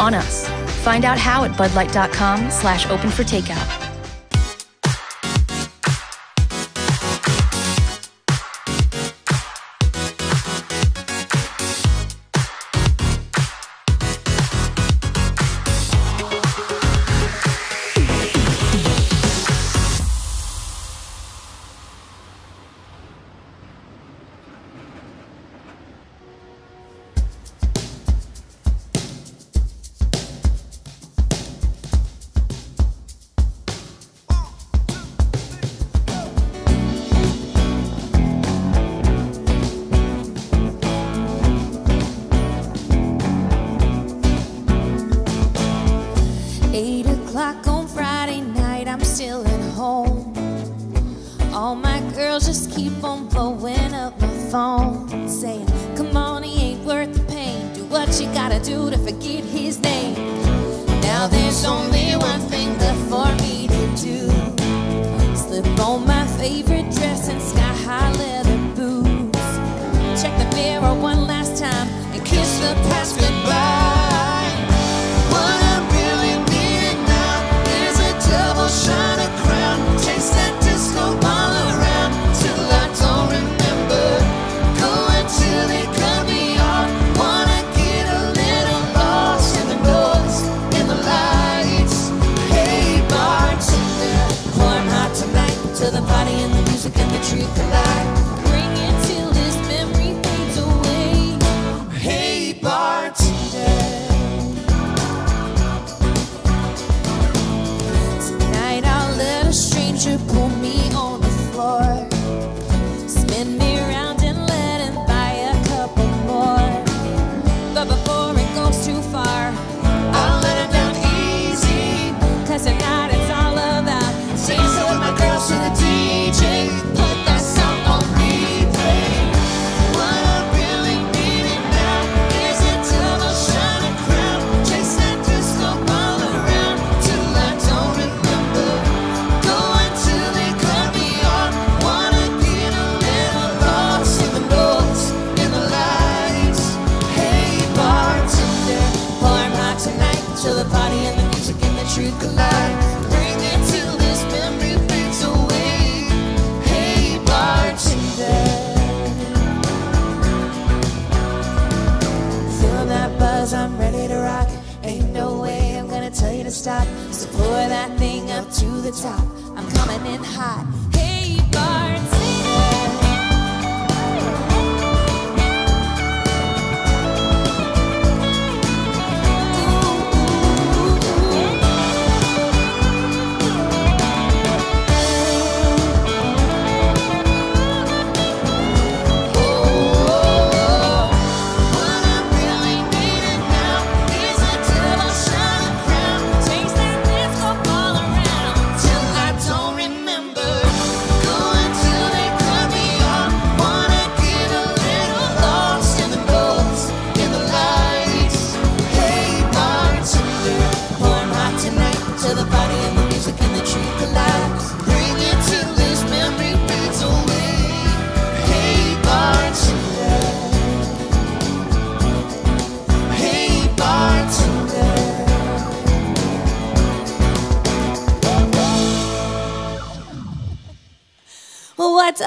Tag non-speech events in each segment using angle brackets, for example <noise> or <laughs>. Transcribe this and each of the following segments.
on us. Find out how at budlight.com slash open for takeout.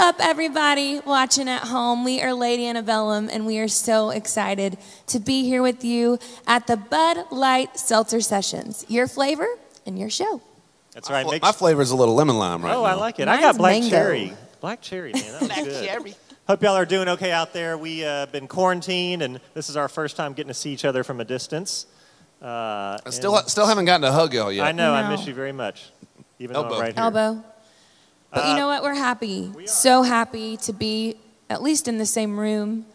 Up, everybody watching at home? We are Lady Antebellum, and we are so excited to be here with you at the Bud Light Seltzer Sessions. Your flavor and your show. That's right. Make My flavor's a little lemon lime right oh, now. I like it. I got black mango. cherry. Black cherry, man. That was Black good. cherry. Hope y'all are doing okay out there. We uh, been quarantined, and this is our first time getting to see each other from a distance. Uh, I still, still haven't gotten to hug y'all yet. I know I miss you very much, even though I'm right here. Elbow. But you uh, know what? We're happy. So happy to be at least in the same room,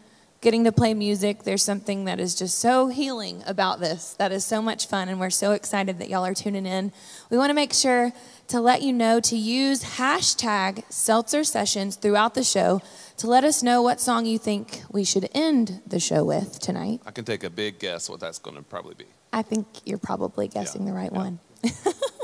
getting to play music. There's something that is just so healing about this. That is so much fun, and we're so excited that y'all are tuning in. We want to make sure to let you know to use hashtag seltzer sessions throughout the show to let us know what song you think we should end the show with tonight. I can take a big guess what that's going to probably be. I think you're probably guessing the right one. <laughs>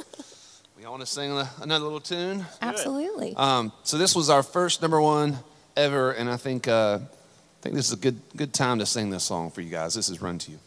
want to sing another little tune? Absolutely. Um, so this was our first number one ever, and I think uh, I think this is a good good time to sing this song for you guys. This is "Run to You."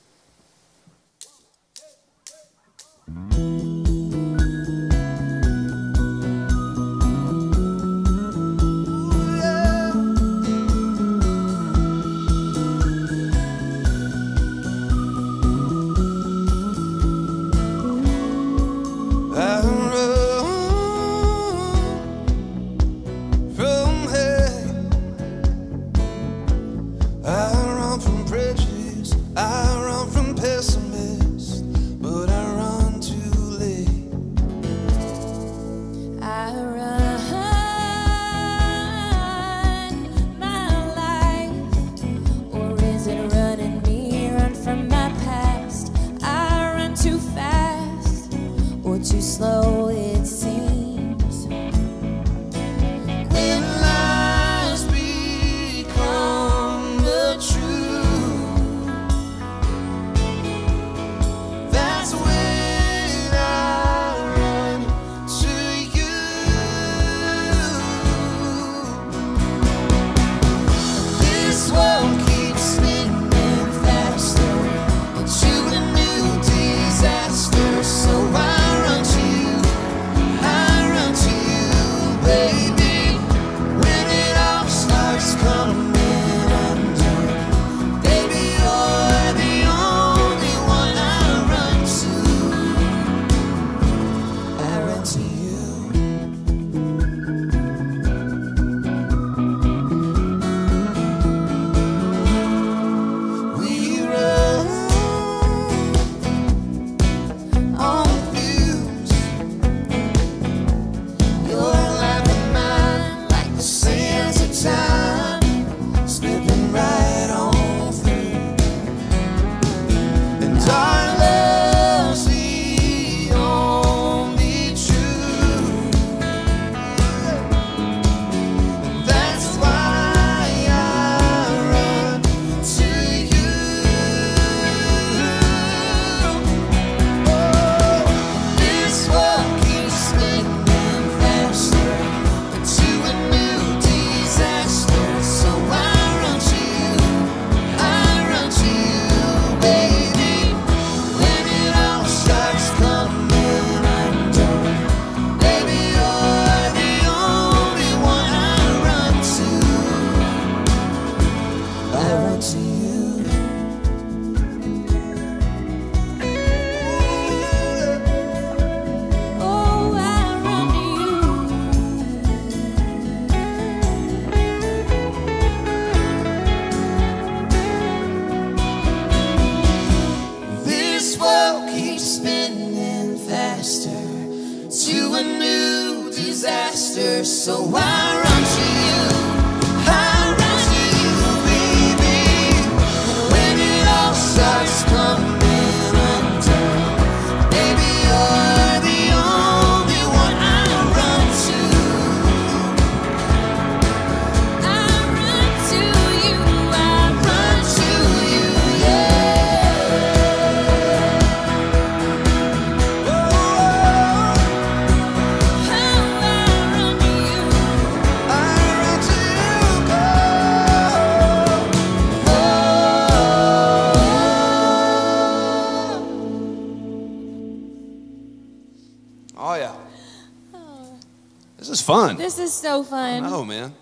Fun. This is so fun. Oh man,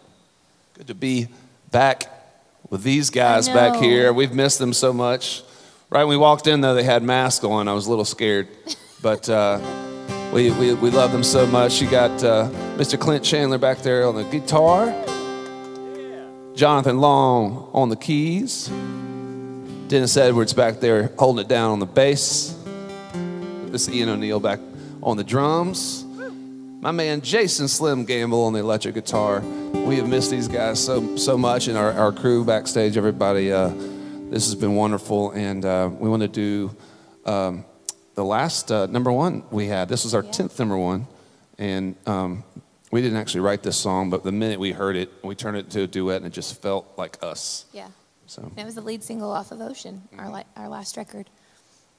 good to be back with these guys back here. We've missed them so much. Right when we walked in, though, they had masks on. I was a little scared, <laughs> but uh, we, we we love them so much. You got uh, Mr. Clint Chandler back there on the guitar, Jonathan Long on the keys, Dennis Edwards back there holding it down on the bass. This is Ian O'Neill back on the drums. My man Jason Slim Gambill on the electric guitar. We have missed these guys so so much, and our, our crew backstage, everybody. Uh, this has been wonderful, and uh, we want to do um, the last uh, number one we had. This was our tenth number one, and um, we didn't actually write this song, but the minute we heard it, we turned it into a duet, and it just felt like us. Yeah. So and It was the lead single off of Ocean, our, li- our last record.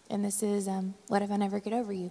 And this is um, What If I Never Get Over You?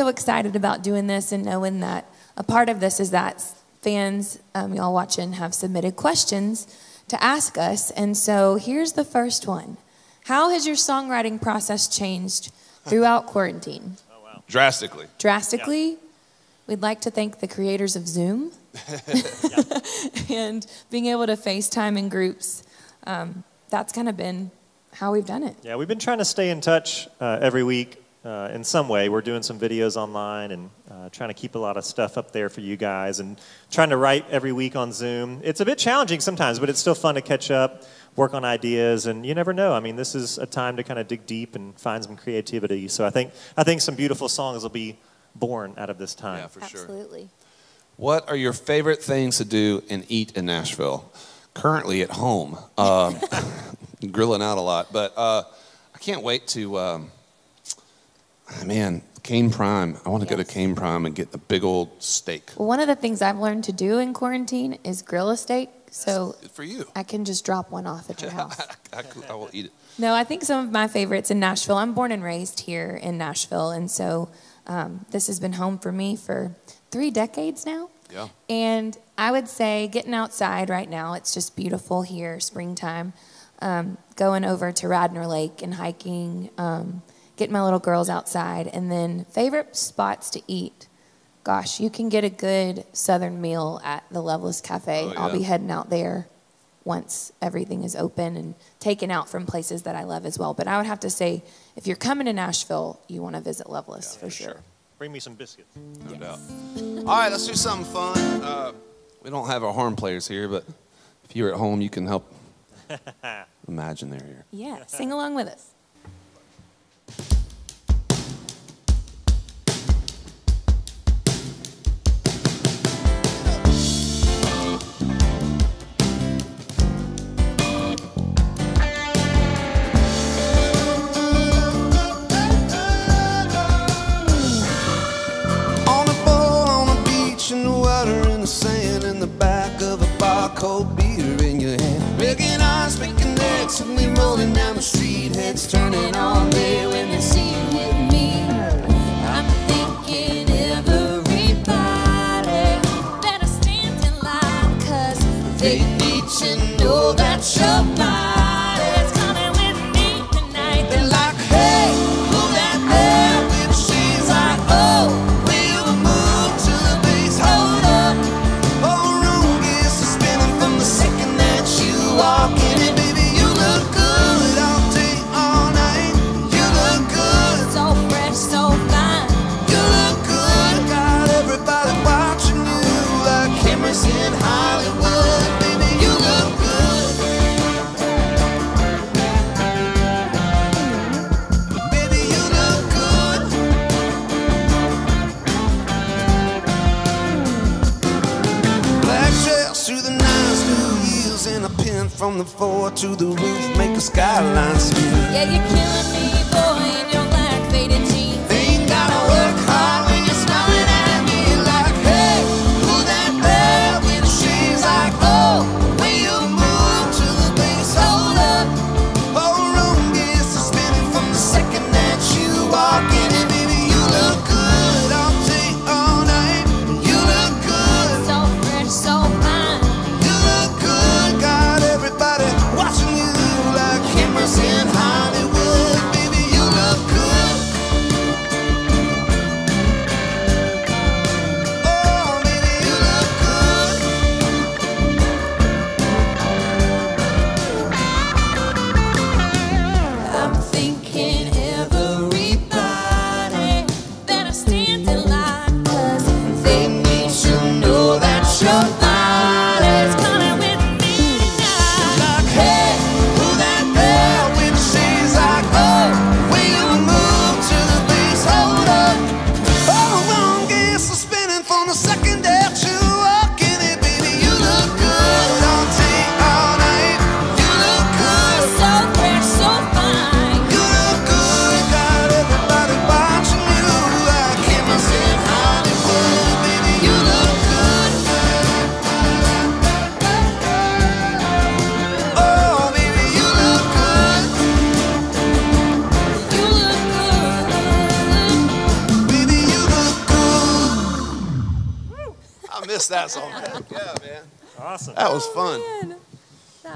So excited about doing this and knowing that a part of this is that fans, um, y'all watching, have submitted questions to ask us. And so, here's the first one How has your songwriting process changed throughout quarantine? Drastically. drastically. We'd like to thank the creators of Zoom <laughs> and being able to FaceTime in groups. Um, that's kind of been how we've done it. Yeah, we've been trying to stay in touch uh, every week uh, in some way. We're doing some videos online and uh, trying to keep a lot of stuff up there for you guys and trying to write every week on Zoom. It's a bit challenging sometimes, but it's still fun to catch up, work on ideas, and you never know. I mean, this is a time to kind of dig deep and find some creativity. So I think I think some beautiful songs will be born out of this time. Yeah, for sure. Absolutely. What are your favorite things to do and eat in Nashville? Currently at home, um, <laughs> grilling out a lot, but uh, I can't wait to. Um, man, Kayne Prime. I want to go to Yes. Kayne Prime and get the big old steak Well, one of the things I've learned to do in quarantine is grill a steak. So for you. I can just drop one off at your <laughs> house. I, I will eat it. No, I think some of my favorites in Nashville. I'm born and raised here in Nashville, and so um, this has been home for me for three decades now. Yeah. And I would say getting outside right now, it's just beautiful here, springtime. Um, going over to Radnor Lake and hiking, um, getting my little girls outside, and then favorite spots to eat. Gosh, you can get a good southern meal at the Loveless Cafe. Oh, I'll be heading out there once everything is open and taken out from places that I love as well. But I would have to say, if you're coming to Nashville, you want to visit Loveless for, sure. Bring me some biscuits. No doubt. All right, let's do something fun. Uh, we don't have our horn players here, but if you're at home, you can help <laughs> imagine they're here. Yeah, sing along with us. Cold beer in your hand. Breaking eyes, making necks, and we lights turning all day when they see you with me. I'm thinking everybody better stand in line, cause they need to know that you're mine. From the floor to the roof make a skyline spin. Yeah, you're killing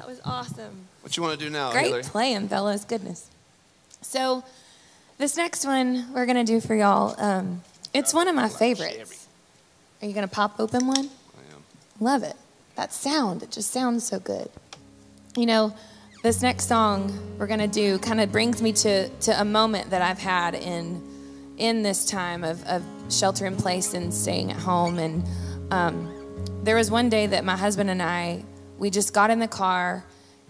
that was awesome. What you want to do now, Great Hillary? playing, fellas. Goodness. So, this next one we're gonna do for y'all. Um, it's one of my favorites. Are you gonna pop open one? I am. Love it. That sound. It just sounds so good. You know, this next song we're gonna do kind of brings me to to a moment that I've had in in this time of, of shelter in place and staying at home. And um, there was one day that my husband and I we just got in the car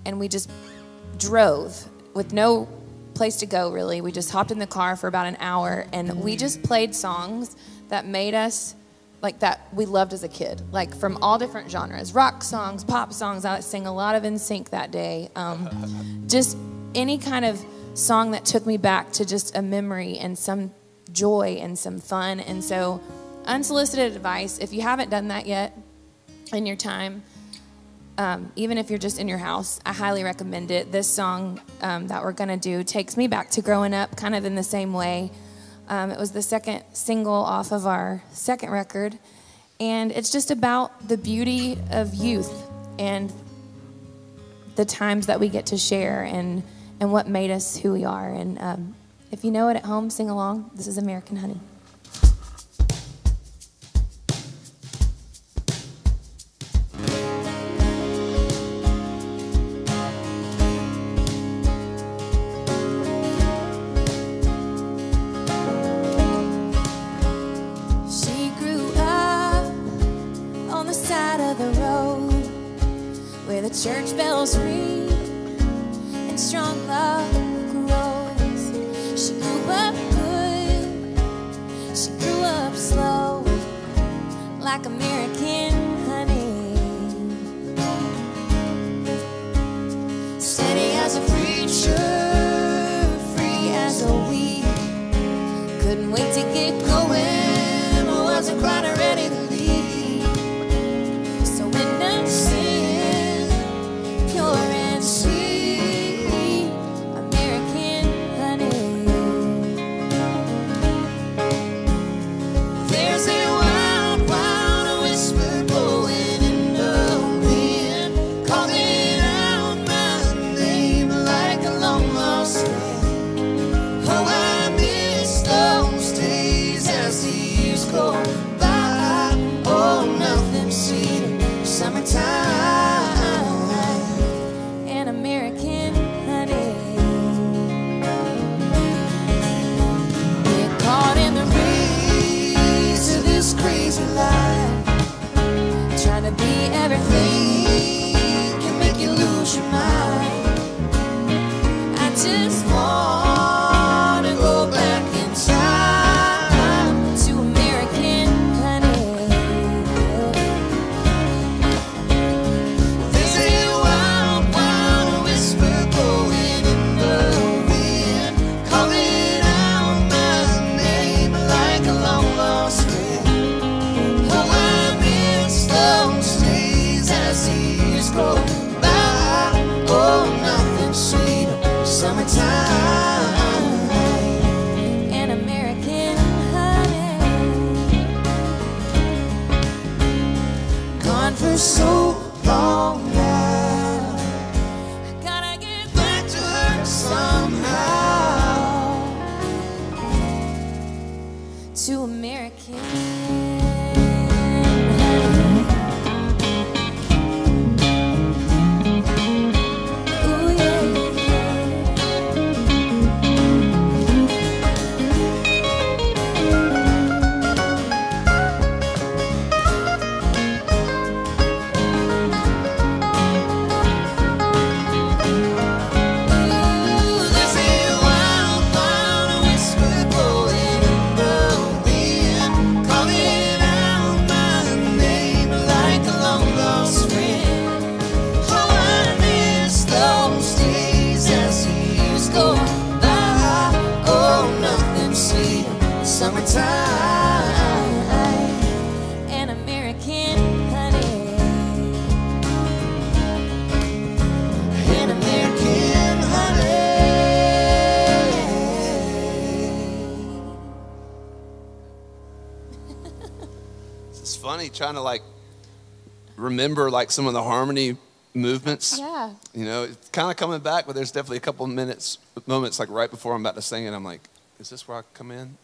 and we just drove with no place to go really. We just hopped in the car for about an hour and we just played songs that made us like that we loved as a kid, like from all different genres, rock songs, pop songs. I sang a lot of NSYNC that day. Um, <laughs> just any kind of song that took me back to just a memory and some joy and some fun. And so, unsolicited advice, if you haven't done that yet in your time, um, even if you're just in your house, I highly recommend it. This song um, that we're gonna do takes me back to growing up, kind of in the same way. Um, it was the second single off of our second record, and it's just about the beauty of youth and the times that we get to share and and what made us who we are. And um, if you know it at home, sing along. This is American Honey. Church bells ring and strong love grows. She grew up good, she grew up slow, like American honey. Steady as a preacher, free as a weed. Couldn't wait to get going, wasn't quite to be everything trying to like remember like some of the harmony movements. Yeah. You know, it's kind of coming back, but there's definitely a couple minutes, moments like right before I'm about to sing it. I'm like, is this where I come in?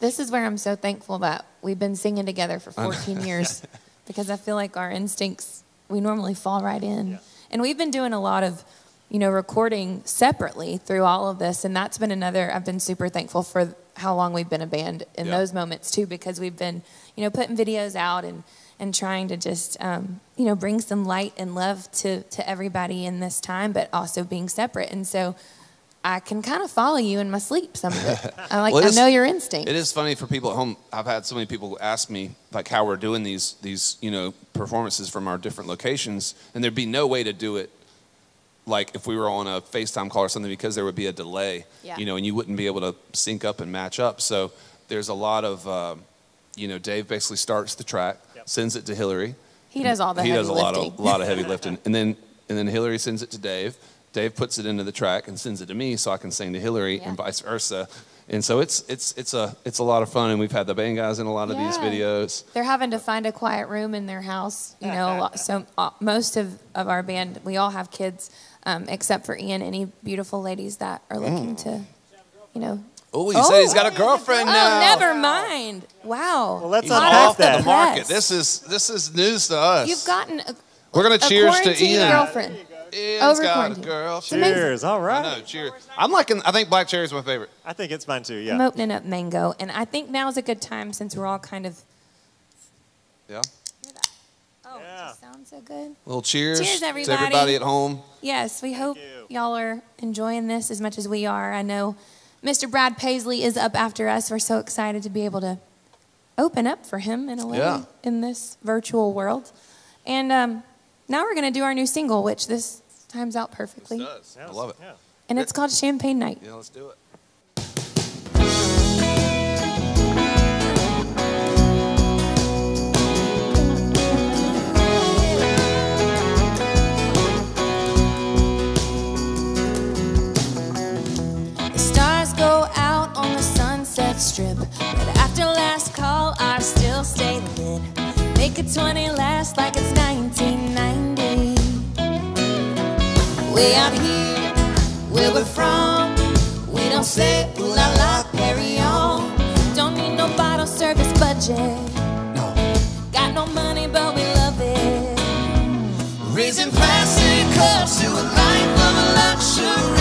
This is where I'm so thankful that we've been singing together for 14 <laughs> years because I feel like our instincts, we normally fall right in. And we've been doing a lot of, you know, recording separately through all of this. And that's been another, I've been super thankful for how long we've been a band in Yeah. those moments too because we've been, you know, putting videos out and, and trying to just, um, you know, bring some light and love to, to everybody in this time, but also being separate. And so I can kind of follow you in my sleep some of it. <laughs> I like, Well, it I know your instinct. It is funny for people at home. I've had so many people ask me like how we're doing these these you know performances from our different locations, and there'd be no way to do it like if we were on a FaceTime call or something because there would be a delay, Yeah. you know, and you wouldn't be able to sync up and match up. So there's a lot of um, you know, Dave basically starts the track, sends it to Hillary. He does all the he heavy does a lot of lot of heavy <laughs> lifting, and then and then Hillary sends it to Dave. Dave puts it into the track and sends it to me so I can sing to Hillary Yeah. and vice versa. And so it's it's it's a it's a lot of fun, and we've had the band guys in a lot of these videos. They're having to find a quiet room in their house. You know, a lot, so uh, most of, of our band, we all have kids, um, except for Ian. Any beautiful ladies that are looking to, you know. Oh, he said he's got a oh, girlfriend Oh, now. never mind. Wow. Well, let's He's unpack off that. the market. This is this is news to us. You've gotten a, We're gonna a cheers to quarantine Ian. girlfriend. Ian's over got a quarantine. girlfriend. amazing. Cheers. All right. I know. Cheers. I'm liking. I think black cherry is my favorite. I think it's mine too. I'm Yeah. opening up mango, and I think now is a good time since we're all kind of. Yeah. Oh, Yeah. it sounds so good. little cheers, Cheers, to everybody. everybody at home. Yes, we hope y'all are enjoying this as much as we are. I know Mr. Brad Paisley is up after us. We're so excited to be able to open up for him in a way Yeah. in this virtual world. And um, now we're going to do our new single, which this times out perfectly. does. I love it. Yeah. And it's called Champagne Night. Yeah, let's do it. Last call, I still stay lit. Make it 20 last like it's 1990. Way out here, where we're from, we don't say ooh la la, carry on. Don't need no bottle service budget. No. Got no money, but we love it. Raising plastic cups to a life of luxury.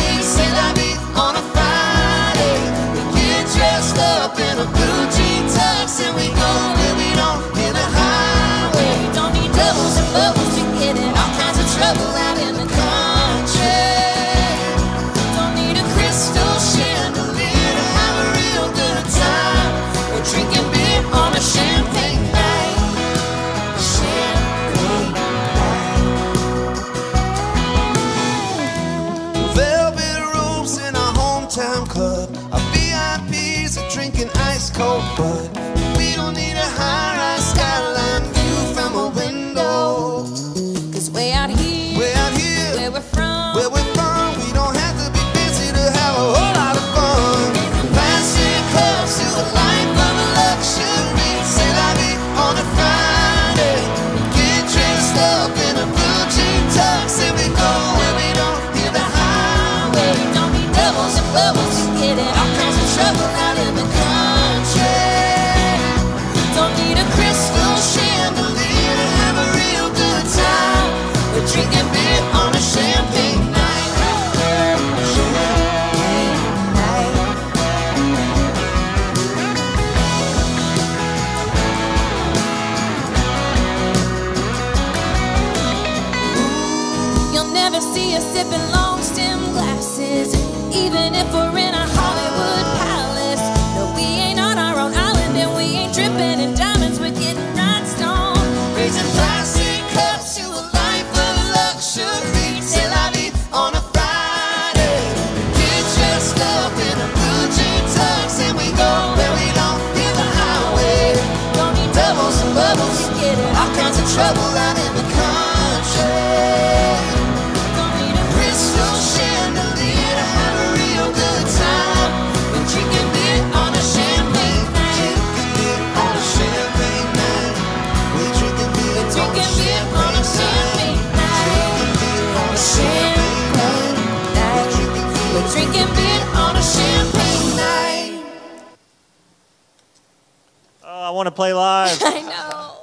Want to play live. <laughs> I know.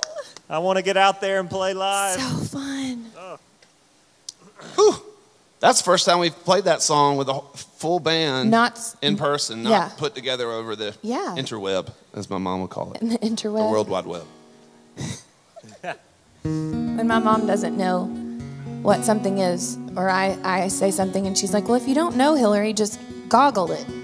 I want to get out there and play live. So fun. Whew! That's the first time we've played that song with a full band, Not in person, not yeah. put together over the Yeah. interweb, as my mom would call it, In the the interweb. World Wide Web. <laughs> when my mom doesn't know what something is, or I, I say something and she's like, Well, if you don't know, Hillary, just goggle it. <laughs>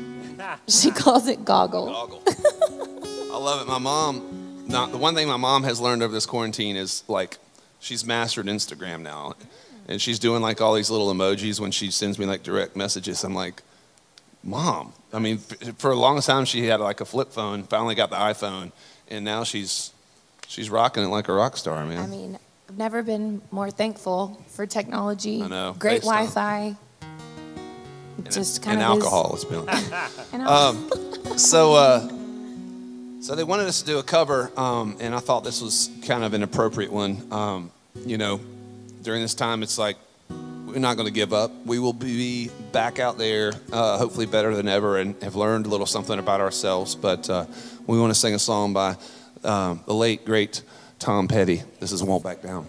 She calls it goggle. Goggle. I love it. My mom, not the one thing my mom has learned over this quarantine is like she's mastered Instagram now, and she's doing like all these little emojis when she sends me like direct messages. I'm like, Mom. I mean, for a long time she had like a flip phone. Finally got the iPhone, and now she's she's rocking it like a rock star, man. I mean, I've never been more thankful for technology. I know. Great Wi-Fi. Just kind and of alcohol. Let's be honest. Is, and al- So, uh, so they wanted us to do a cover, um, and I thought this was kind of an appropriate one. Um, you know, during this time, it's like we're not going to give up. We will be back out there, uh, hopefully better than ever, and have learned a little something about ourselves. But uh, we want to sing a song by um, the late great Tom Petty. This is "Won't Back Down."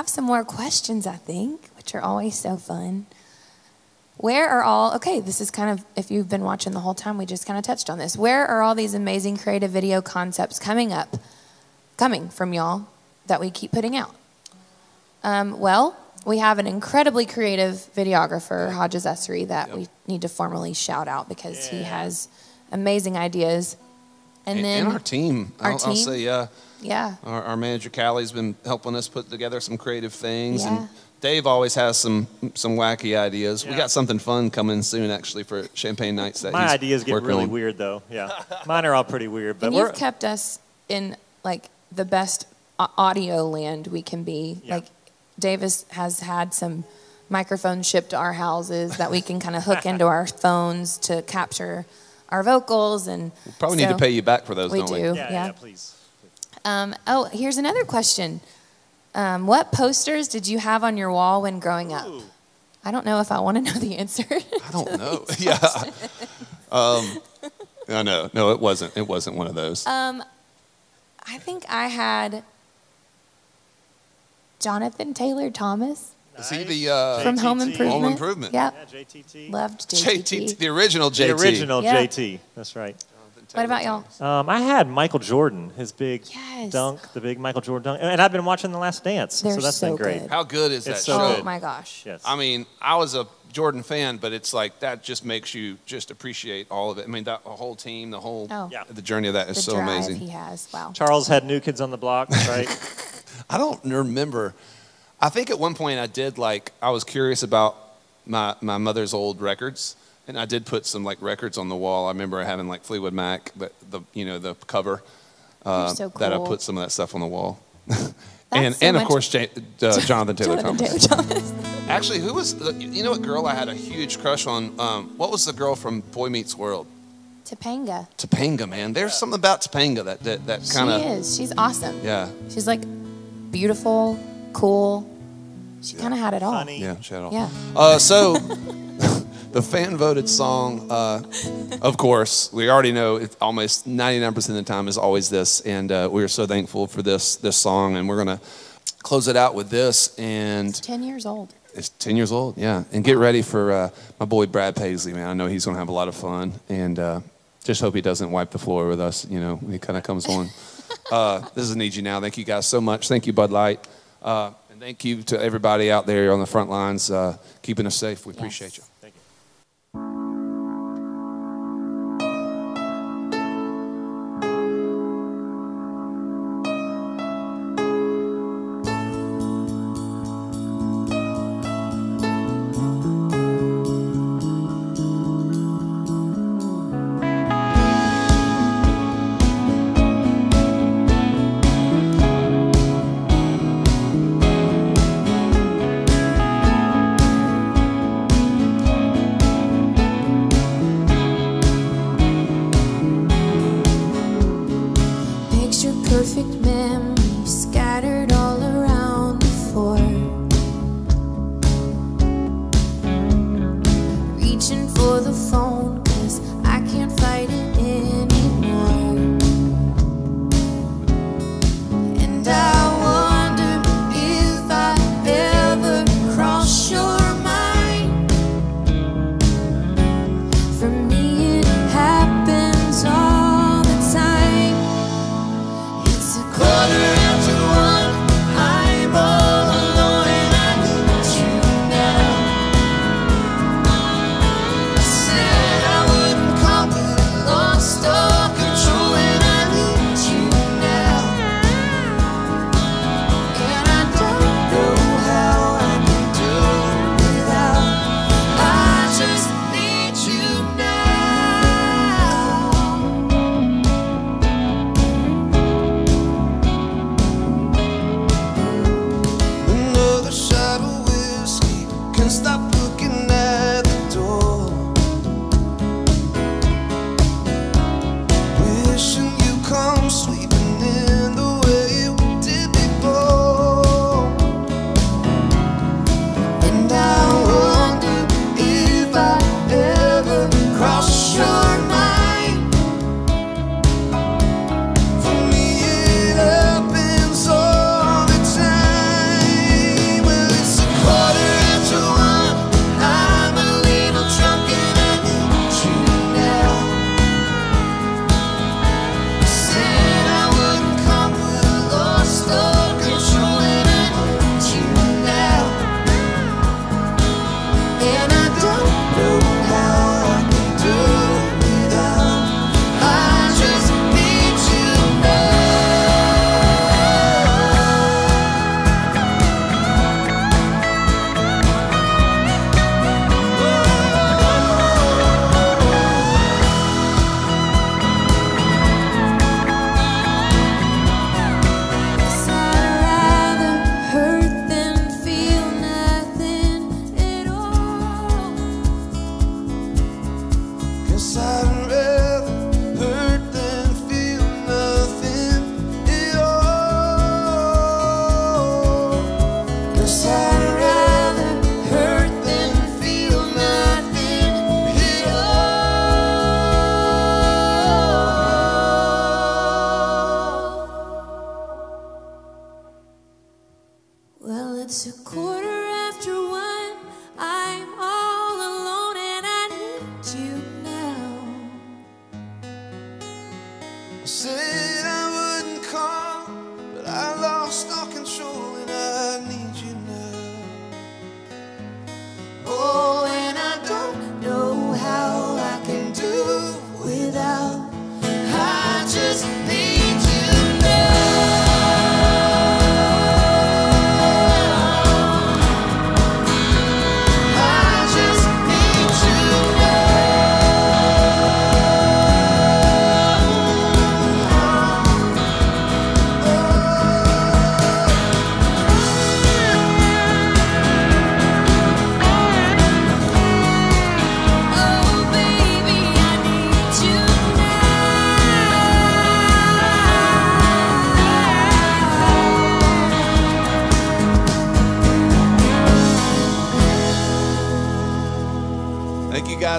Have some more questions, I think, which are always so fun. Where are all, okay, this is kind of, if you've been watching the whole time, we just kind of touched on this. Where are all these amazing creative video concepts coming up, coming from y'all that we keep putting out? Um, well, we have an incredibly creative videographer, Hodges Essery, that we need to formally shout out because he has amazing ideas. And, And, then and our team. Our I'll, I'll team? say, yeah. yeah, Our, our manager Callie's been helping us put together some creative things, Yeah. and Dave always has some some wacky ideas. We got something fun coming soon, actually, for Champagne Nights. That My he's ideas get really on. weird though. Yeah, <laughs> mine are all pretty weird, but and we're you've kept us in like the best audio land we can be. Yeah. Like Davis has had some microphones shipped to our houses that we can kind of hook into our phones to capture our vocals and Probably need to pay you back for those, we don't do. we? yeah, yeah. yeah, please. Um, oh, here's another question. Um, what posters did you have on your wall when growing up? Ooh. I don't know if I want to <laughs> know the answer. I don't <laughs> know. <laughs> yeah. Um, I know. No, it wasn't. It wasn't one of those. Um, I think I had Jonathan Taylor Thomas. Is he the uh, From Home Improvement. Home Improvement. Yep. Yeah, JTT. Loved JTT. JT, the original the original Yeah. JT. That's right. What about y'all? Um, I had Michael Jordan, his big Yes. dunk, the big Michael Jordan dunk, and I've been watching The Last Dance, They're so that's so been great. good. How good is that so show? oh my gosh. Yes. I mean, I was a Jordan fan, but it's like that just makes you just appreciate all of it. I mean, that whole team, the whole Oh. Yeah. the journey of that is The so drive amazing. he has. Wow. Charles had New Kids on the Block, right? <laughs> I don't remember. I think at one point I did like I was curious about my my mother's old records, and I did put some like records on the wall. I remember having like Fleetwood Mac, the, the you know the cover uh, so that I put some of that stuff on the wall. <laughs> and so and of course Ja- uh, <laughs> Jonathan Taylor Jonathan Thomas. Taylor Thomas. <laughs> Actually, who was the, you know what girl I had a huge crush on? Um, what was the girl from Boy Meets World? Topanga. Topanga, man. There's something about Topanga that that, that kind of. she of is. She's awesome. yeah She's like beautiful, cool. She kind of had it all. Funny. yeah she had all. Yeah. Uh, so, <laughs> the fan voted song, uh, of course, we already know it's almost 99% of the time is always this. And uh, we are so thankful for this, this song. And we're going to close it out with this. And 10 years old. it's 10 years old, yeah. And get ready for uh, my boy Brad Paisley, man. I know he's going to have a lot of fun. And uh, just hope he doesn't wipe the floor with us, you know, when he kind of comes on. <laughs> Uh, this is Need You Now. Thank you guys so much. Thank you, Bud Light. Uh, and thank you to everybody out there on the front lines uh, keeping us safe. We appreciate you.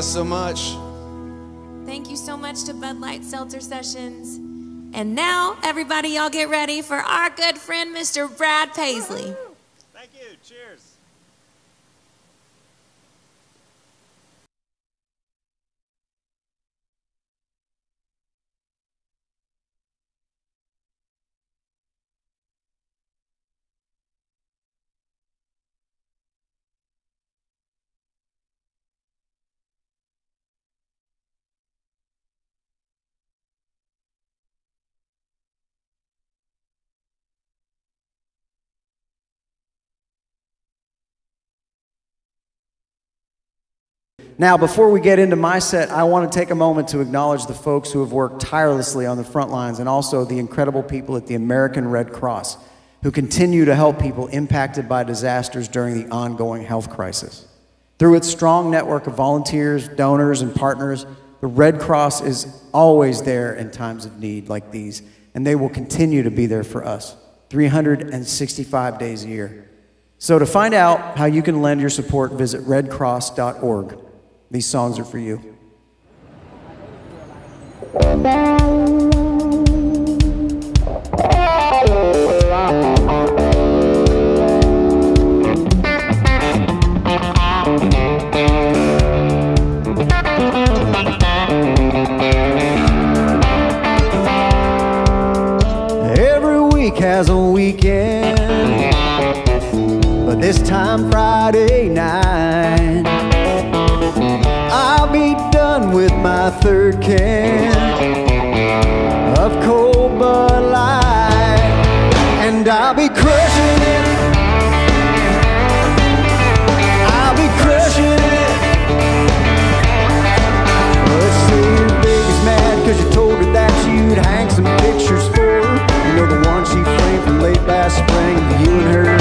Guys so much. Now, before we get into my set, I want to take a moment to acknowledge the folks who have worked tirelessly on the front lines and also the incredible people at the American Red Cross who continue to help people impacted by disasters during the ongoing health crisis. Through its strong network of volunteers, donors, and partners, the Red Cross is always there in times of need like these, and they will continue to be there for us 365 days a year. So, to find out how you can lend your support, visit redcross.org. These songs are for you. Every week has a weekend, but this time Friday night, my third can of cold Bud Light, and I'll be crushing it. I'll be crushing it. Let's say your baby's mad cause you told her that you'd hang some pictures for her. You know the one she framed from late last spring, you and her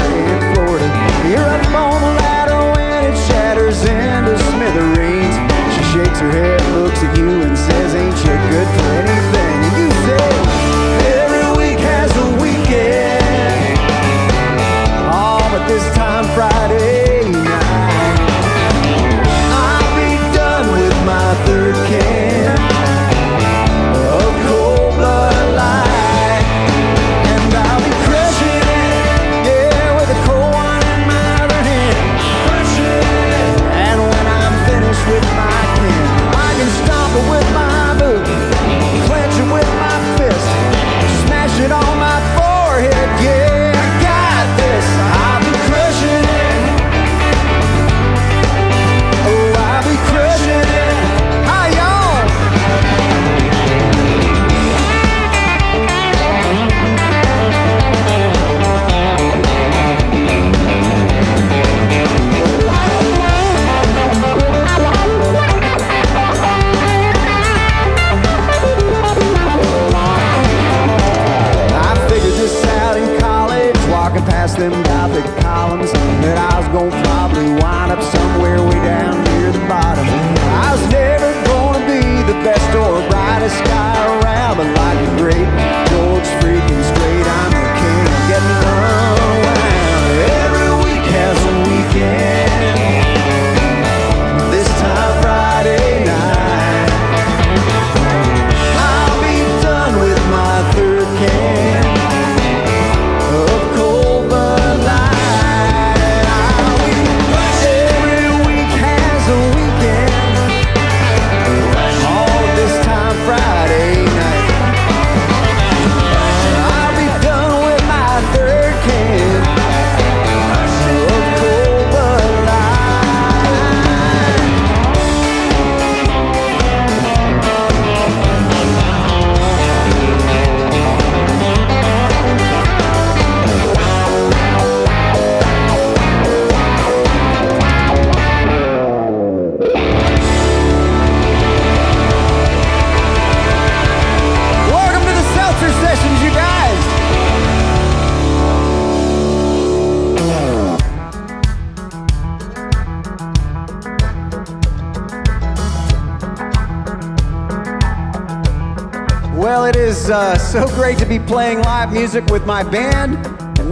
so great to be playing live music with my band.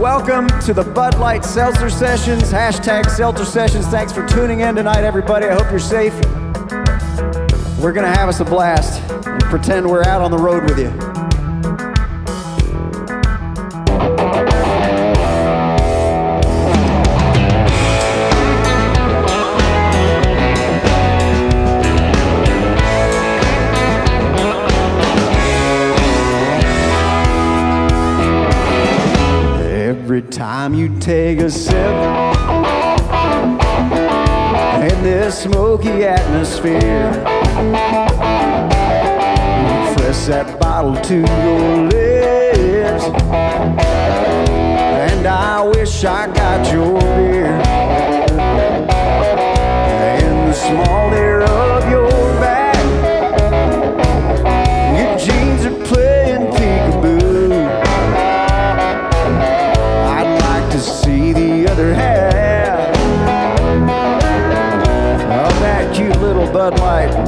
Welcome to the Bud Light Seltzer Sessions, hashtag Seltzer Sessions. Thanks for tuning in tonight, everybody. I hope you're safe. We're going to have us a blast and pretend we're out on the road with you. Take a sip in this smoky atmosphere. Press that bottle to your lips. And I wish I got your beer. In the small air red.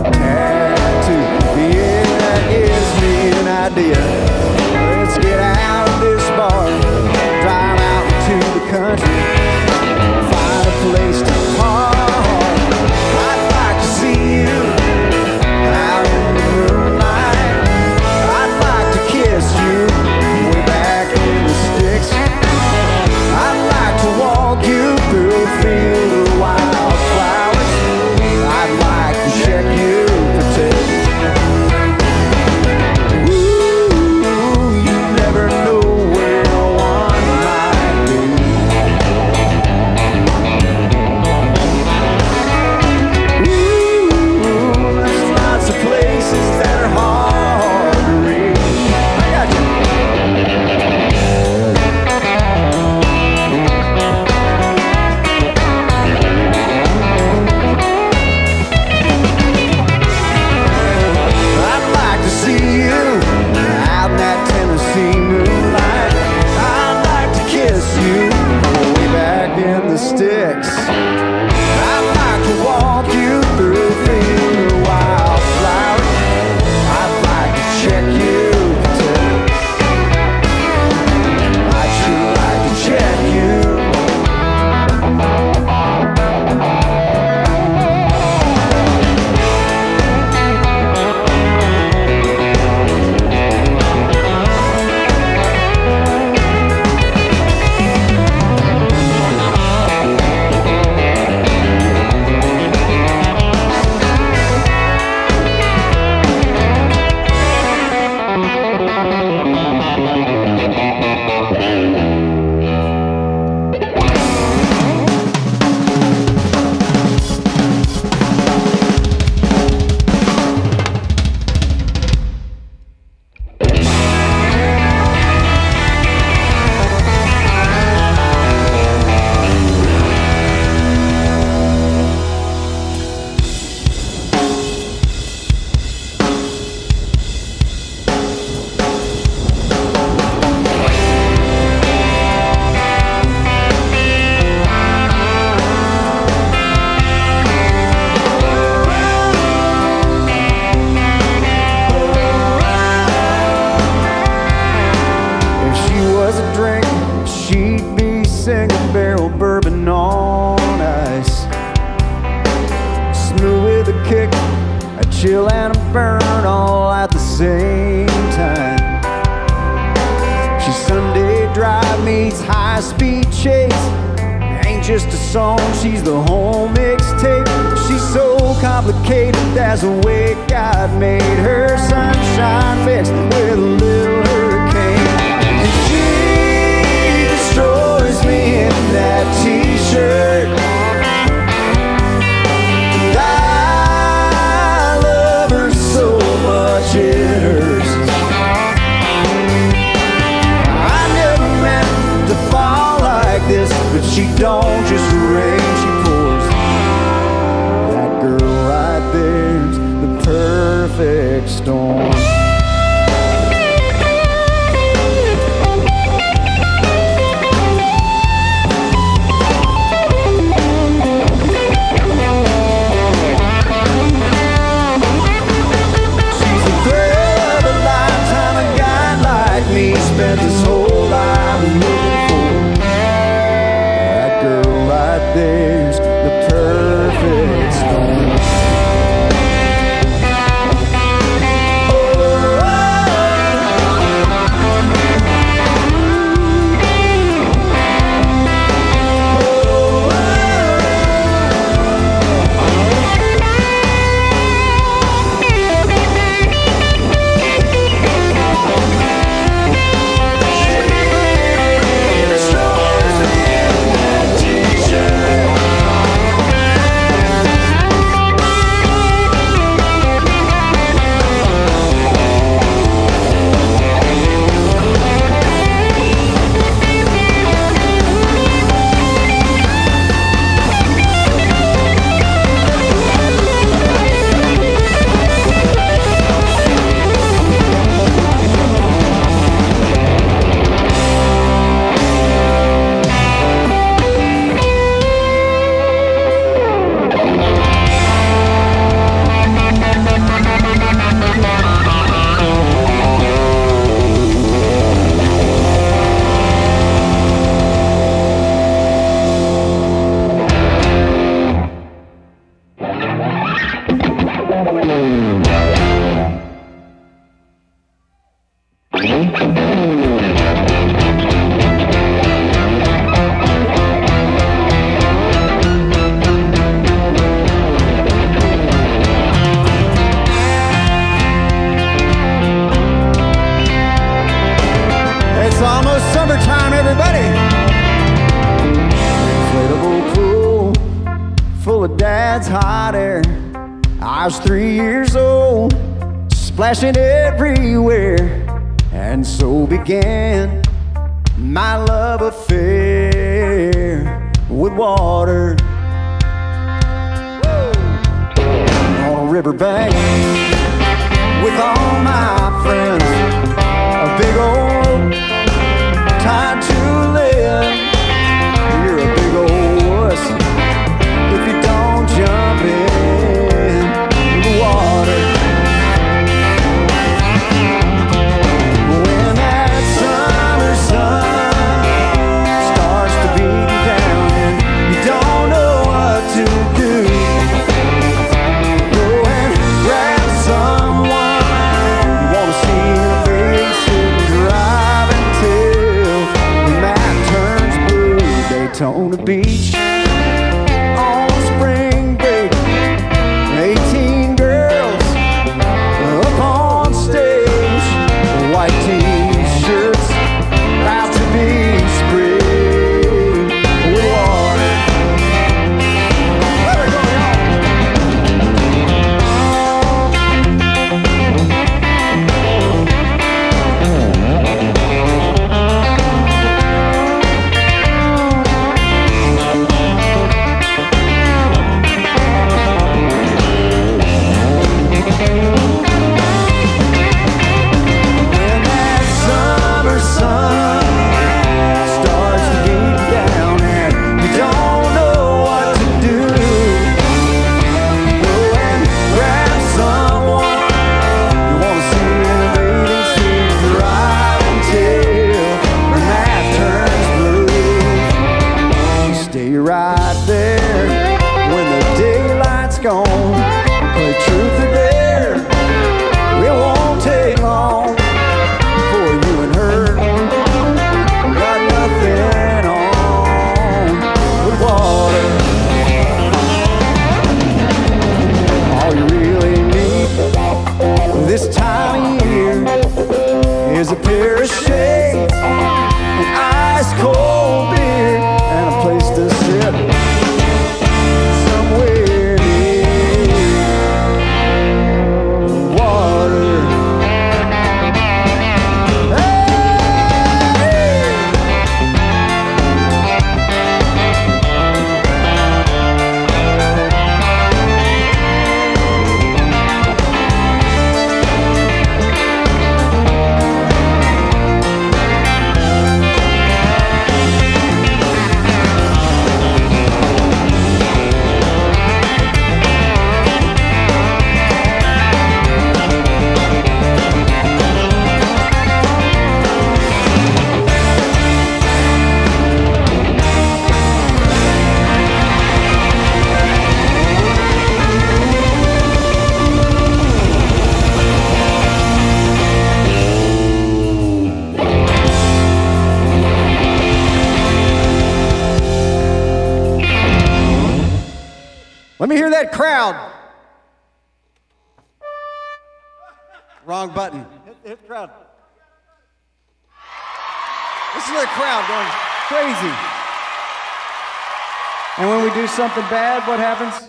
Something bad, what happens?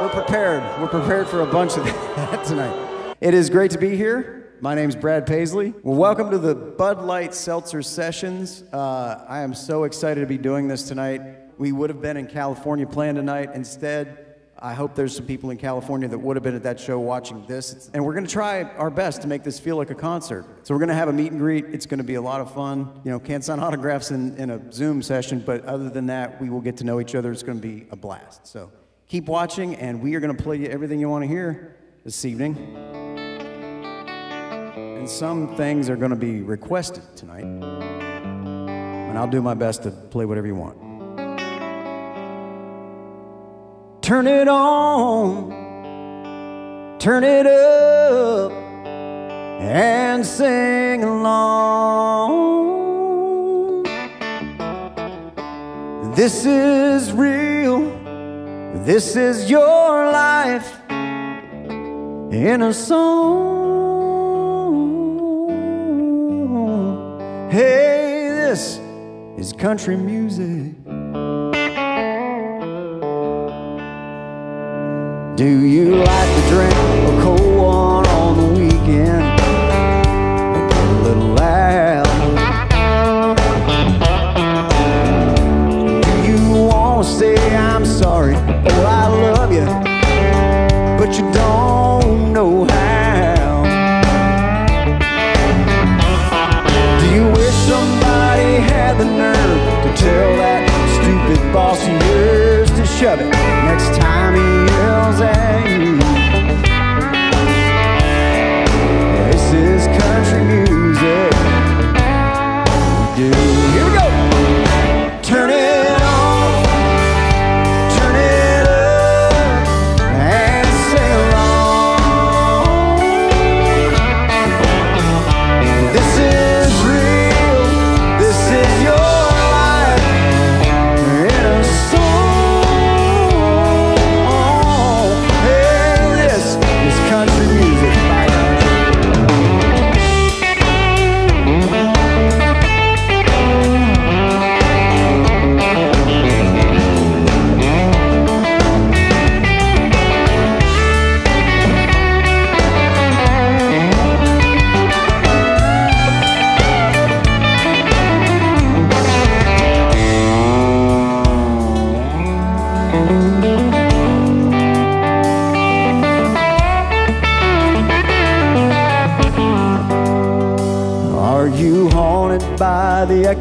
We're prepared. We're prepared for a bunch of <laughs> that tonight. It is great to be here. My name's Brad Paisley. Well, welcome to the Bud Light Seltzer Sessions. Uh, I am so excited to be doing this tonight. We would have been in California playing tonight. Instead, I hope there's some people in California that would have been at that show watching this. And we're going to try our best to make this feel like a concert. So we're going to have a meet and greet. It's going to be a lot of fun. You know, can't sign <laughs> autographs in, in a Zoom session, but other than that, we will get to know each other. It's going to be a blast. So keep watching, and we are going to play you everything you want to hear this evening. And some things are going to be requested tonight. And I'll do my best to play whatever you want. Turn it on, turn it up, and sing along. This is real, this is your life in a song. Hey, this is country music. Do you like to drink a cold one on the weekend? Get a little loud. Do you want to say I'm sorry or I love you, but you don't know how? Do you wish somebody had the nerve to tell that stupid boss of yours to shove it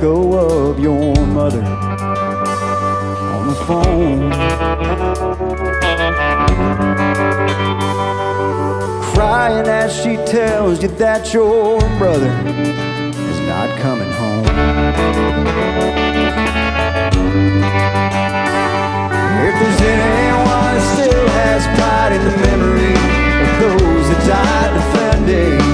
echo of your mother on the phone? Crying as she tells you that your brother is not coming home. If there's anyone that still has pride in the memory of those that died defending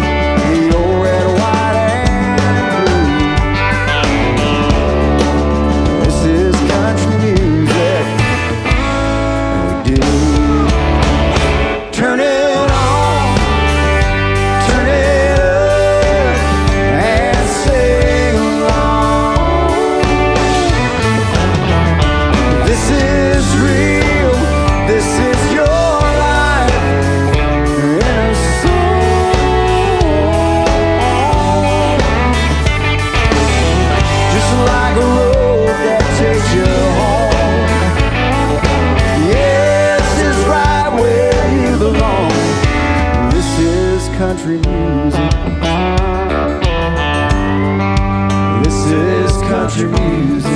country music.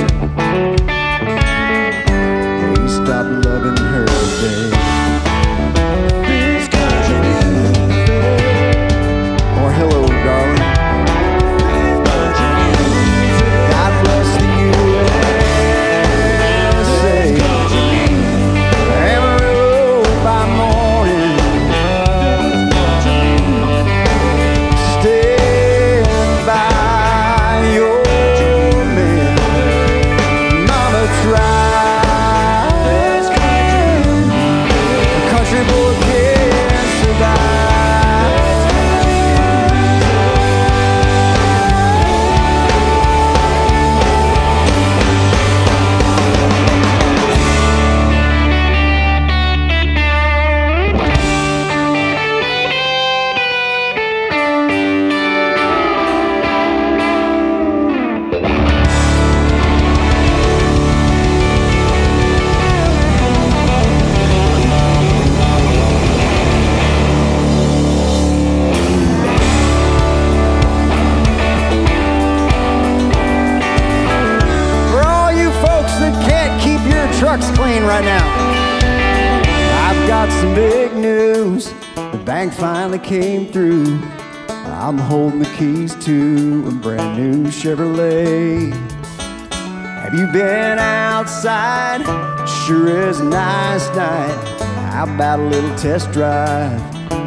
Test drive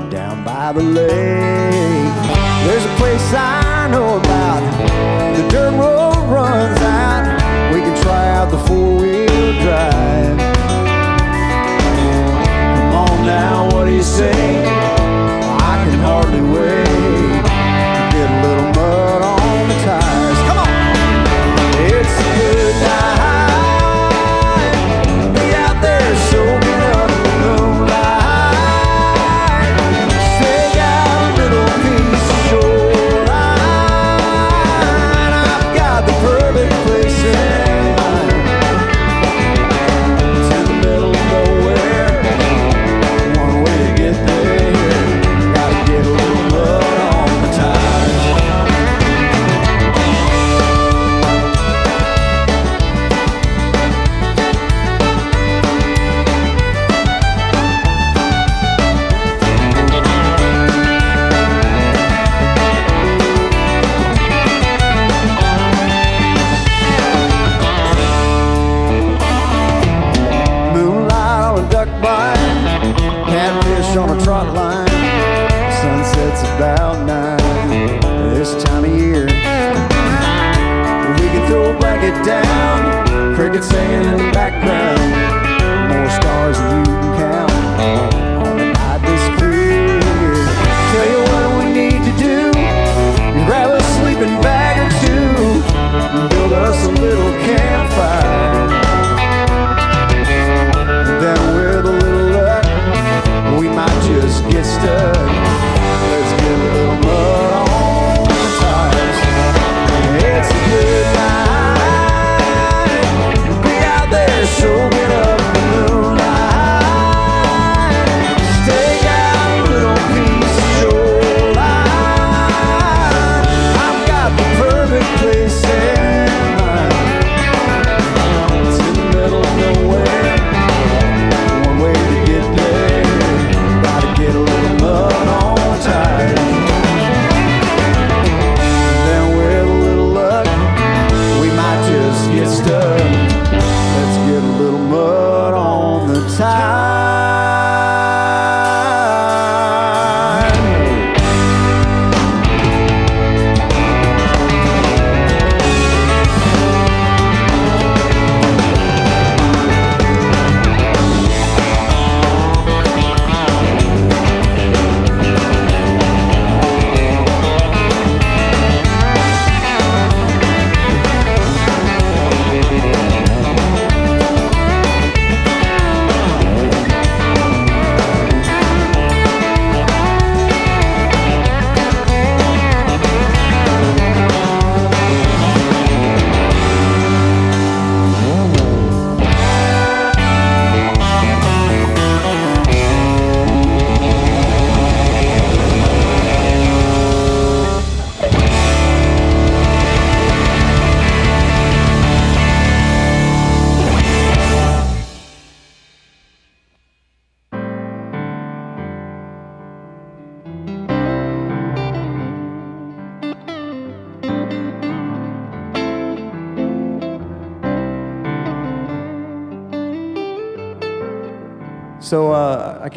down by the lake? There's a place I know about. The dirt road runs out. We can try out the four-wheel drive. Come on now, what do you say?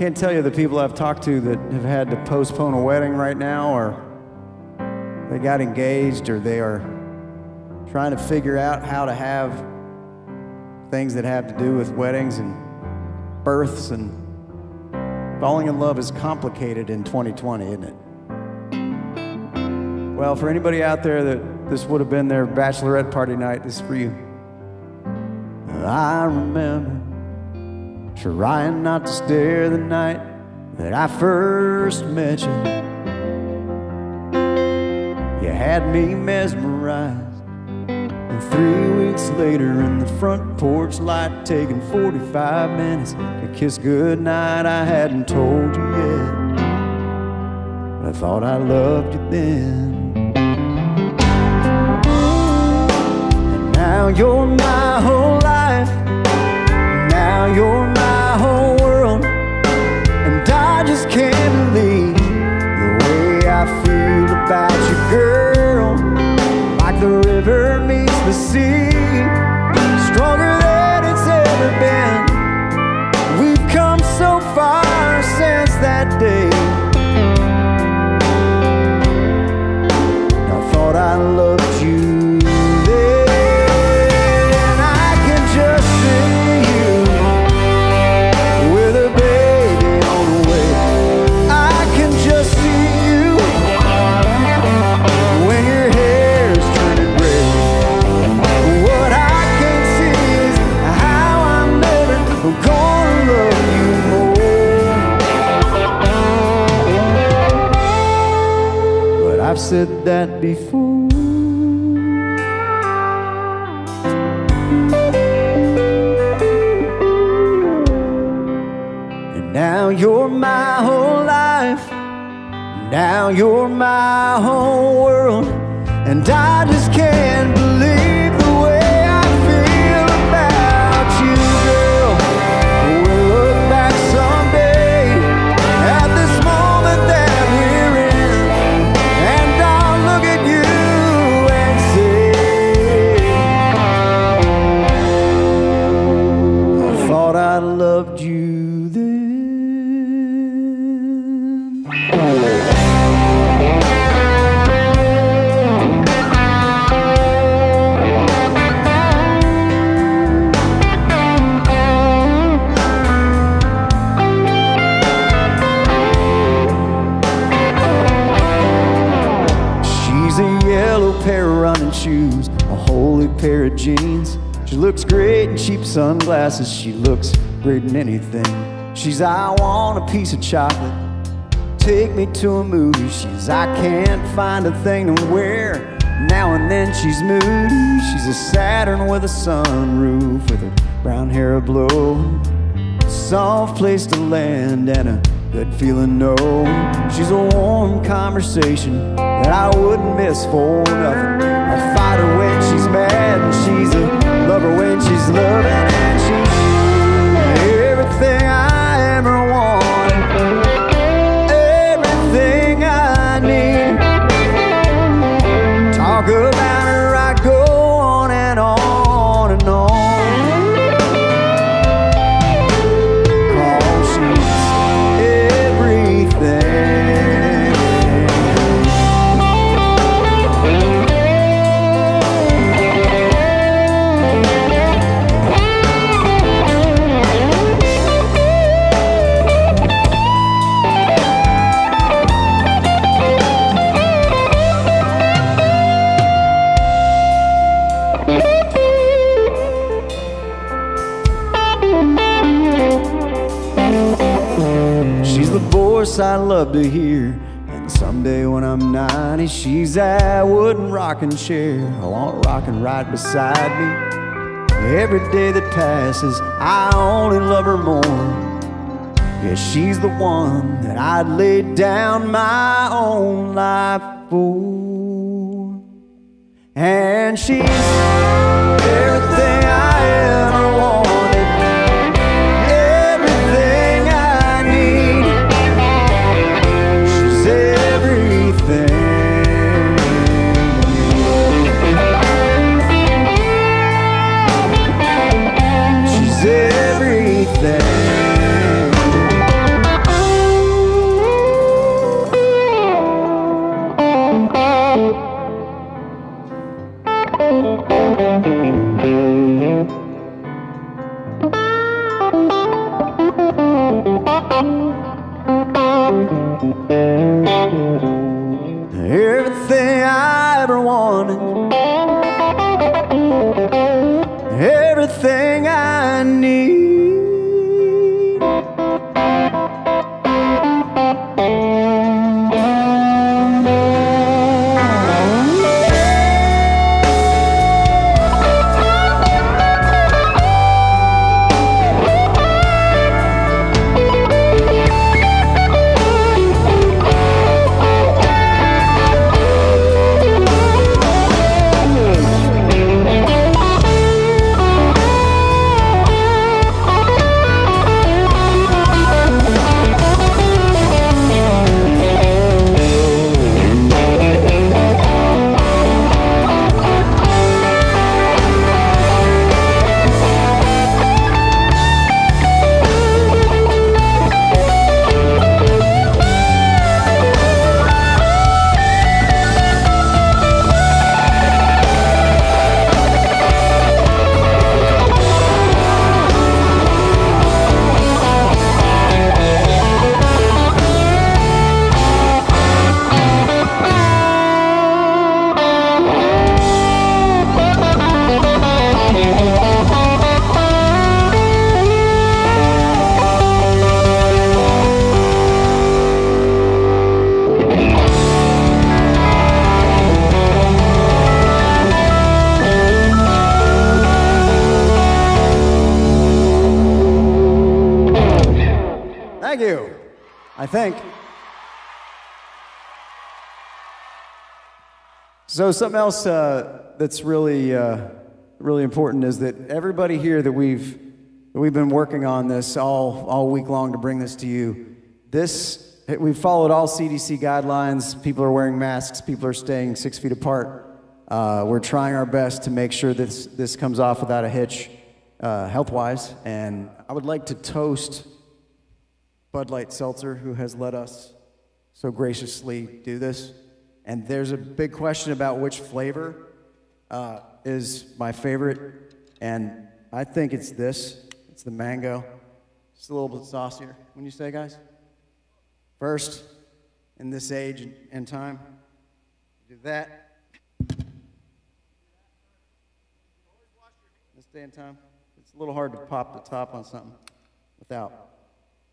Can't tell you the people I've talked to that have had to postpone a wedding right now, or they got engaged, or they are trying to figure out how to have things that have to do with weddings and births and falling in love is complicated in 2020, isn't it? Well, for anybody out there that this would have been their bachelorette party night, this is for you. I remember trying not to stare the night that I first met you. You had me mesmerized. And three weeks later, in the front porch light, taking 45 minutes to kiss goodnight, I hadn't told you yet. I thought I loved you then. And now you're my whole life. Now you're my whole world. And I just can't believe the way I feel about you, girl. Like the river meets the sea, said that before. And now you're my whole life. Now you're my whole world. And I just can't pair of jeans. She looks great in cheap sunglasses. She looks great in anything. She's, I want a piece of chocolate. Take me to a movie. She's, I can't find a thing to wear. Now and then she's moody. She's a Saturn with a sunroof with her brown hair aglow. Soft place to land and a good feeling, no. She's a warm conversation that I wouldn't miss for nothing. She's loving voice I love to hear. And someday when I'm 90, she's that wooden rocking chair. I want rocking right beside me. Every day that passes, I only love her more. Yeah, she's the one that I'd lay down my own life for. And she's Everything I need. So something else uh, that's really, uh, really important is that everybody here that we've that we've been working on this all all week long to bring this to you. This we've followed all CDC guidelines. People are wearing masks. People are staying six feet apart. Uh, we're trying our best to make sure this this comes off without a hitch, uh, health wise. And I would like to toast Bud Light Seltzer, who has let us so graciously do this. And there's a big question about which flavor uh, is my favorite. And I think it's this it's the mango. It's a little bit saucier. When you say, guys? First, in this age and time, do that. stay in time? It's a little hard to pop the top on something without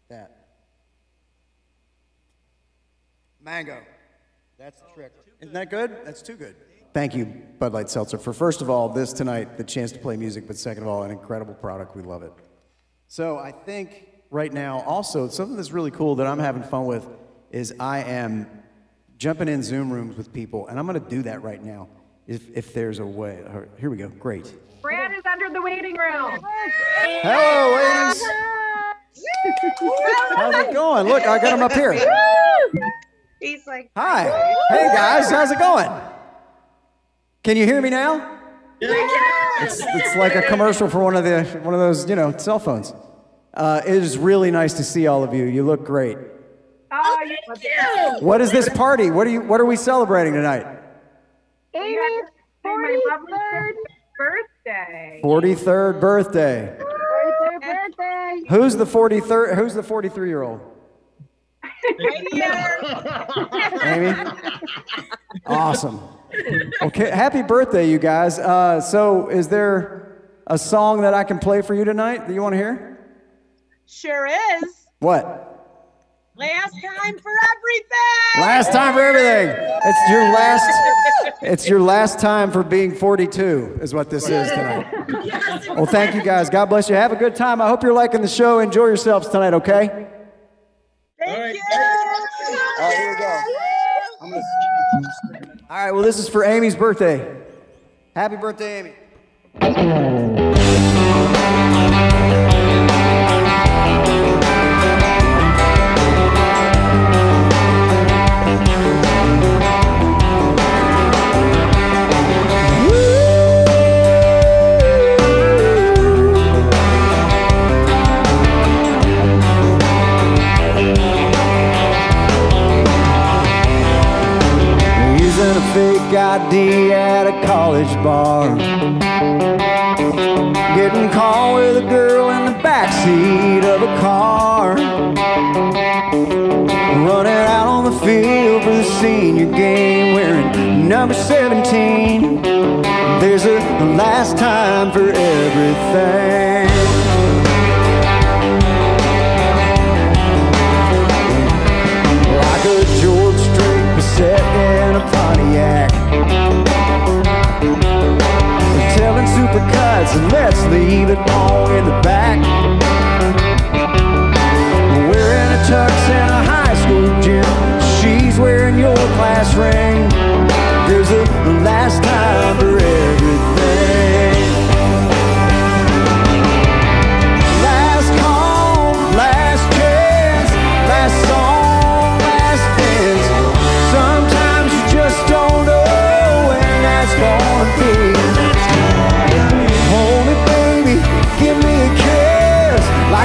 that. Mango. That's the trick. Isn't that good? That's too good. Thank you, Bud Light Seltzer, for first of all, this tonight, the chance to play music, but second of all, an incredible product. We love it. So I think right now, also, something that's really cool that I'm having fun with is I am jumping in Zoom rooms with people, and I'm going to do that right now if, if there's a way. Here we go. Great. Brad is under the waiting room. Hello, ladies. How's it going? Look, I got him up here. He's like, Hi. Hey, guys. How's it going? Can you hear me now? It's, it's like a commercial for one of the one of those you know cell phones. Uh, it is really nice to see all of you. You look great. oh, you thank you. What is this party? What are you? What are we celebrating tonight? Amy's my lovely birthday. Forty third birthday. Birthday, birthday. Who's the forty third? Who's the forty three year old? Amy. Awesome. Okay. Happy birthday, you guys. Uh, so, is there a song that I can play for you tonight that you want to hear? Sure is. What? Last time for everything. Last time for everything. It's your last. It's your last time for being 42, is what this is tonight. Well, thank you guys. God bless you. Have a good time. I hope you're liking the show. Enjoy yourselves tonight. Okay. Thank you. All right, here we go. I'm gonna- All right. Well, this is for Amy's birthday. Happy birthday, Amy. Fake ID at a college bar. Getting caught with a girl in the backseat of a car. Running out on the field for the senior game wearing number 17. There's a last time for everything. A Pontiac. Telling supercuts and let's leave it all in the back. Wearing a tux and a high school gym. She's wearing your class ring.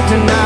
tonight.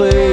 place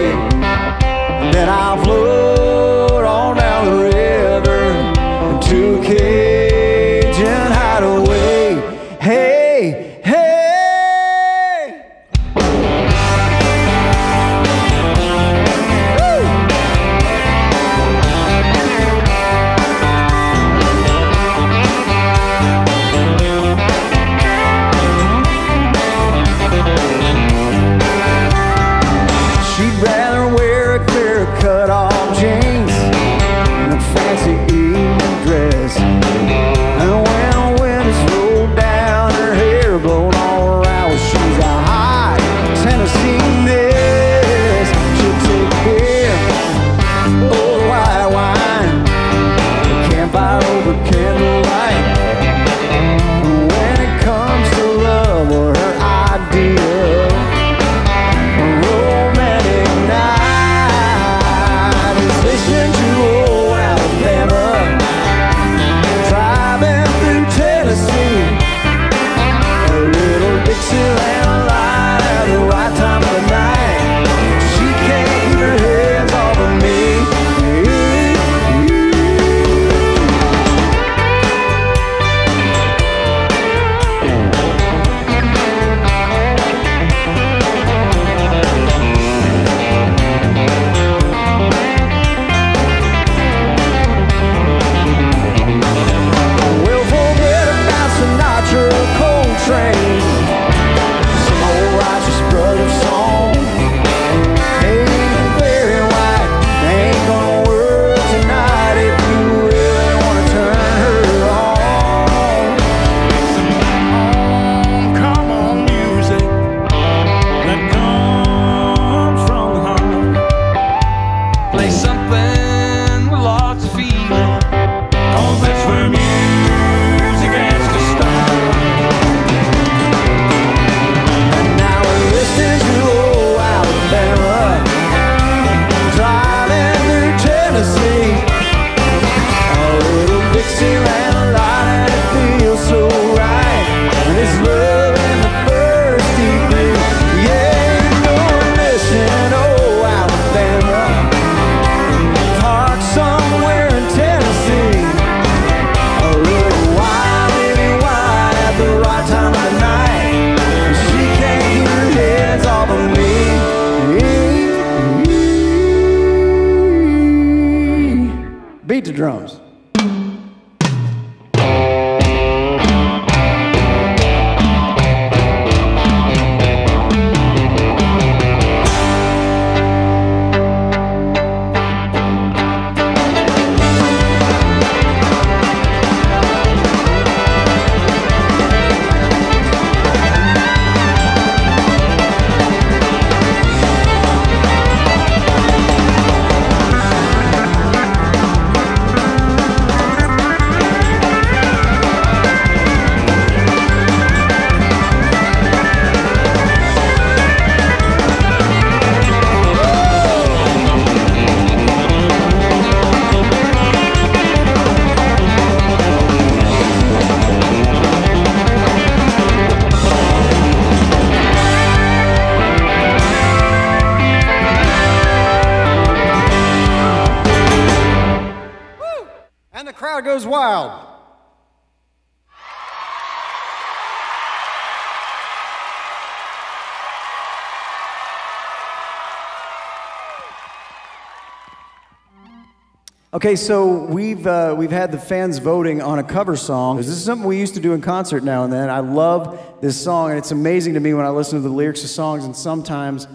Okay, so we've uh, we've had the fans voting on a cover song. This is something we used to do in concert now and then. I love this song, and it's amazing to me when I listen to the lyrics of songs, and sometimes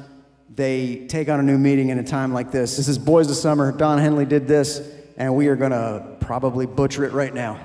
they take on a new meaning in a time like this. This is Boys of Summer. Don Henley did this, and we are gonna probably butcher it right now.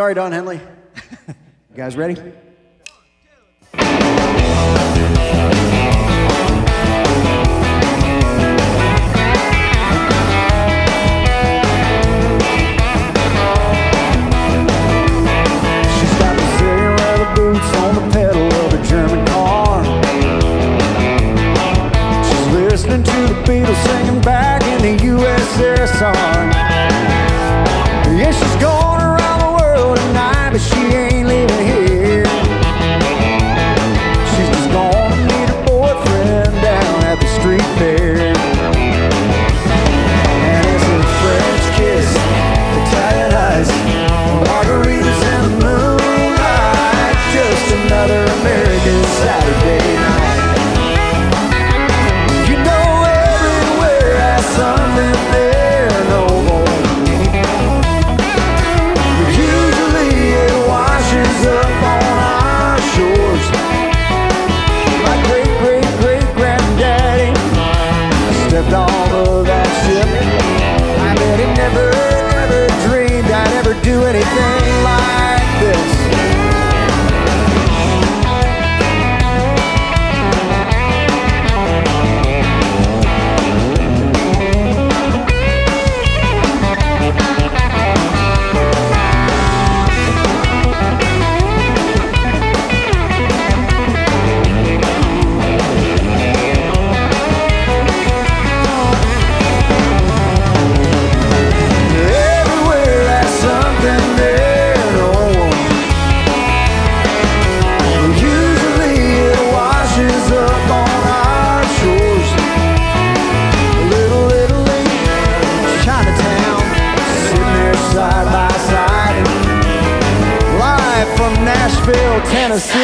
Sorry, Don Henley. <laughs> you guys ready? Tennessee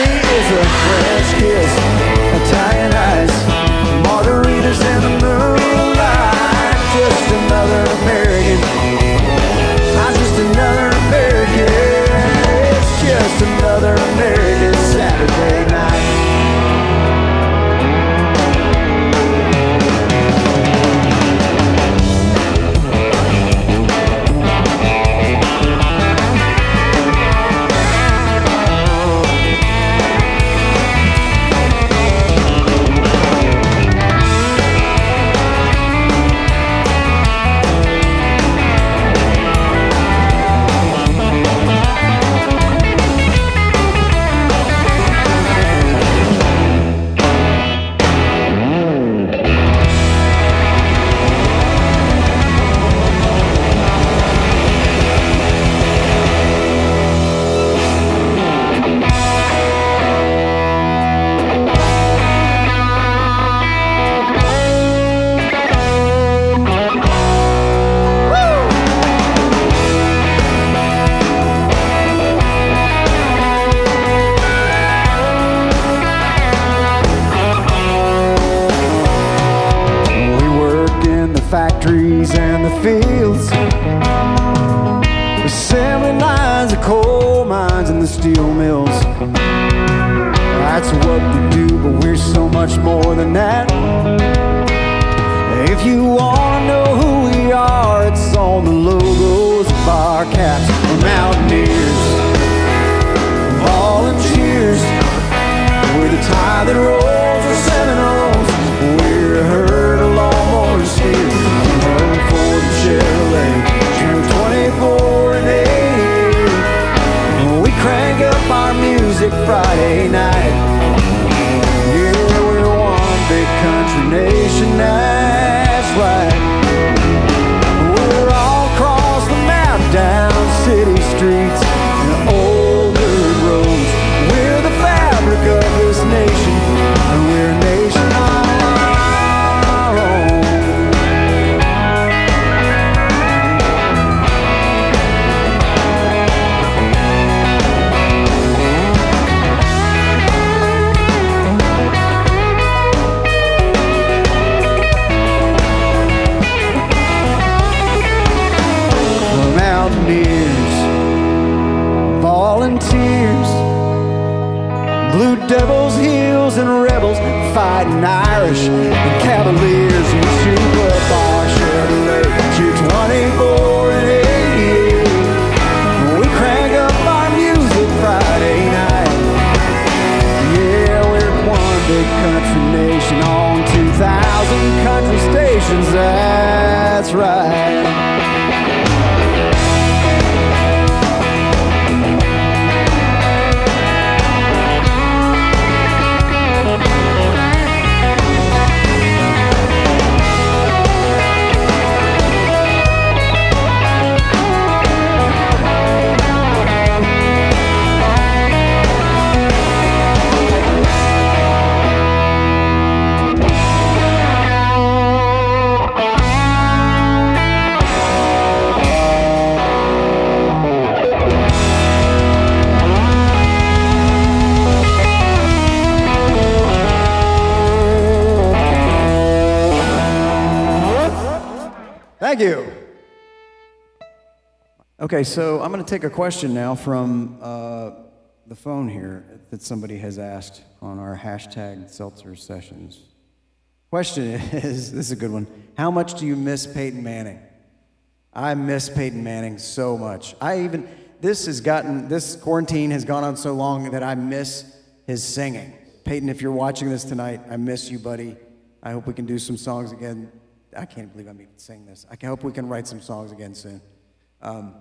Okay, so I'm going to take a question now from uh, the phone here that somebody has asked on our hashtag seltzer sessions. Question <laughs> is this is a good one. How much do you miss Peyton Manning? I miss Peyton Manning so much. I even, this has gotten, this quarantine has gone on so long that I miss his singing. Peyton, if you're watching this tonight, I miss you, buddy. I hope we can do some songs again. I can't believe I'm even saying this. I hope we can write some songs again soon. Um,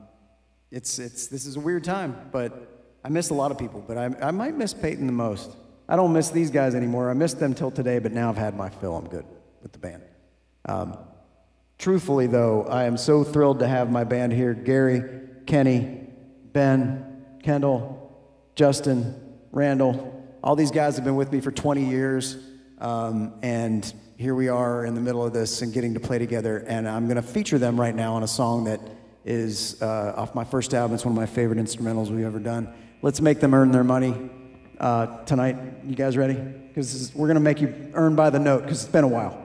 it's, it's, this is a weird time, but I miss a lot of people, but I, I might miss Peyton the most. I don't miss these guys anymore. I missed them till today, but now I've had my fill. I'm good with the band. Um, truthfully, though, I am so thrilled to have my band here Gary, Kenny, Ben, Kendall, Justin, Randall. All these guys have been with me for 20 years, um, and here we are in the middle of this and getting to play together. And I'm going to feature them right now on a song that is uh, off my first album. It's one of my favorite instrumentals we've ever done. Let's make them earn their money. uh, tonight. You guys ready? Because we're going to make you earn by the note because it's been a while.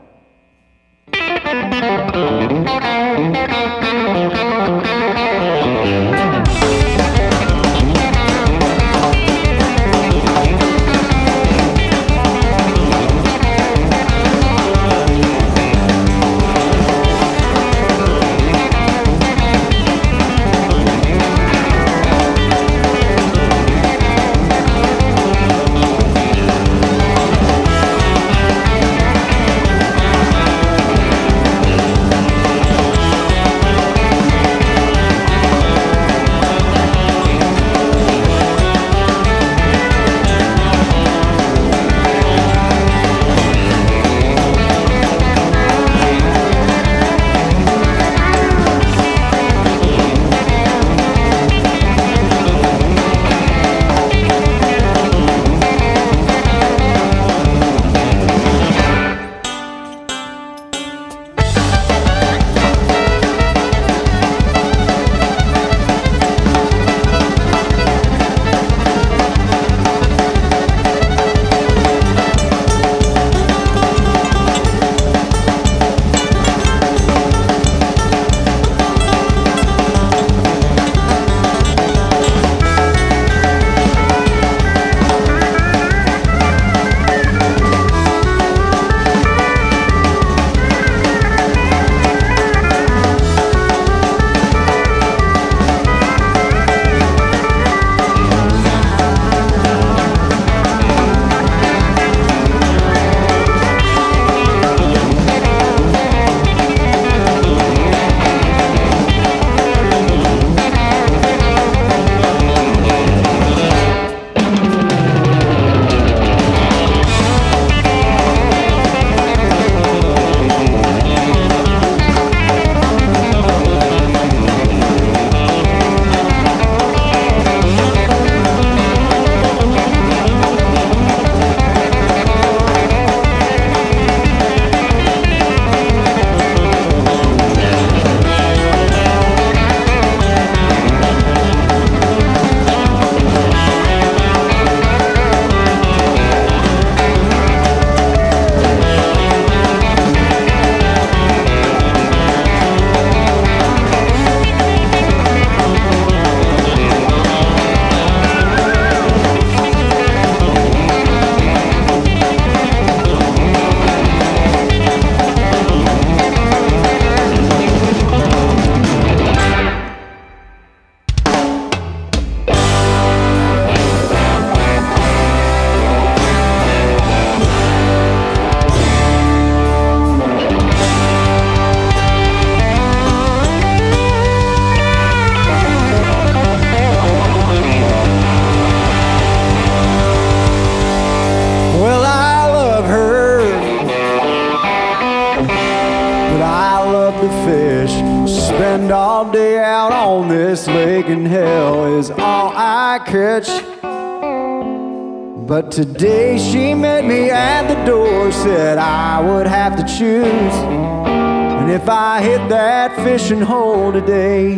That fishing hole today,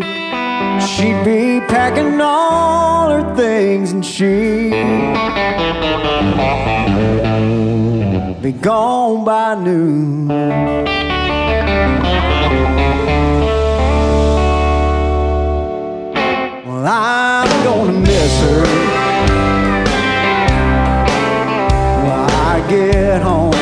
she'd be packing all her things and she'd be gone by noon. Well, I'm gonna miss her when I get home.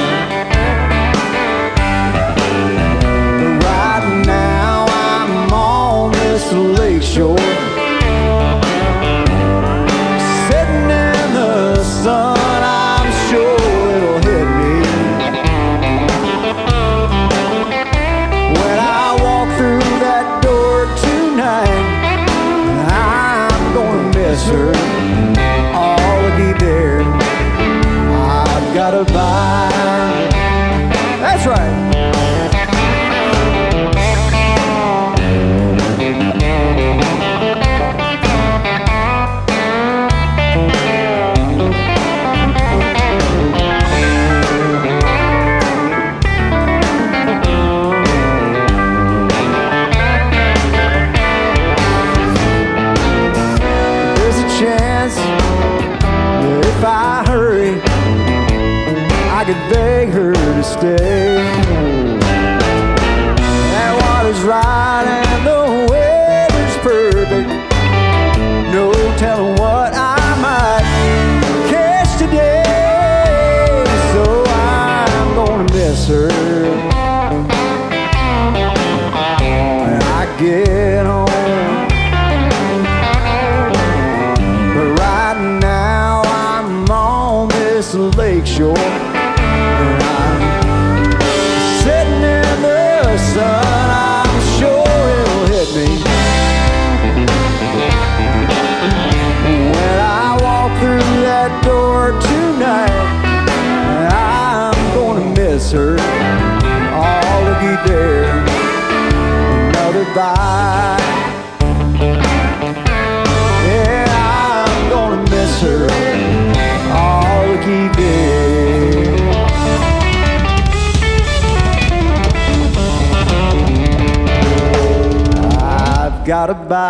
Got a bite.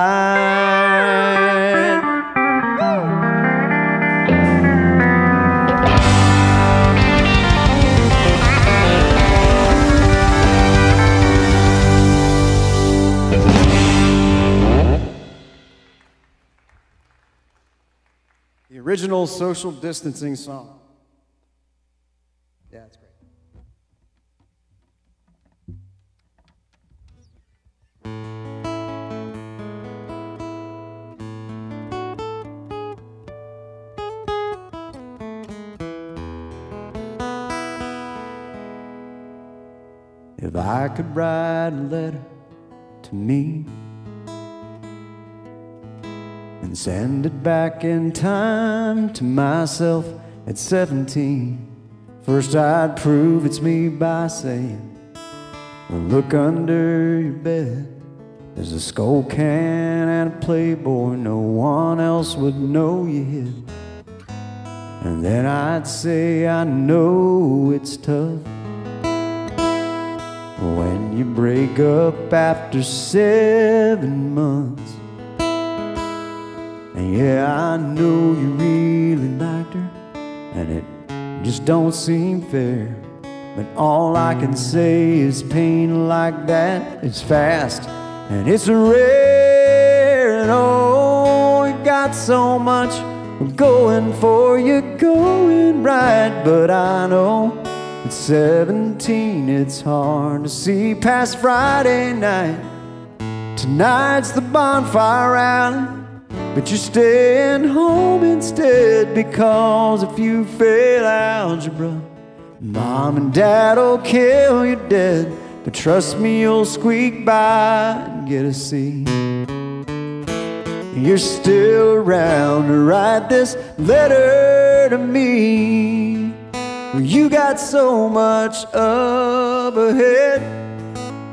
The original social distancing song. I could write a letter to me and send it back in time to myself at 17. First, I'd prove it's me by saying, Look under your bed. There's a Skoal can and a Playboy no one else would know you hid. And then I'd say, I know it's tough when you break up after seven months. And yeah, I know you really liked her, and it just don't seem fair. But all I can say is pain like that is fast, and it's rare. And oh, you got so much going for you, going right. But I know at 17, it's hard to see past Friday night. Tonight's the bonfire rally. But you're staying home instead because if you fail algebra, mom and dad'll kill you dead. But trust me, you'll squeak by and get a C. You're still around to write this letter to me. You got so much up ahead.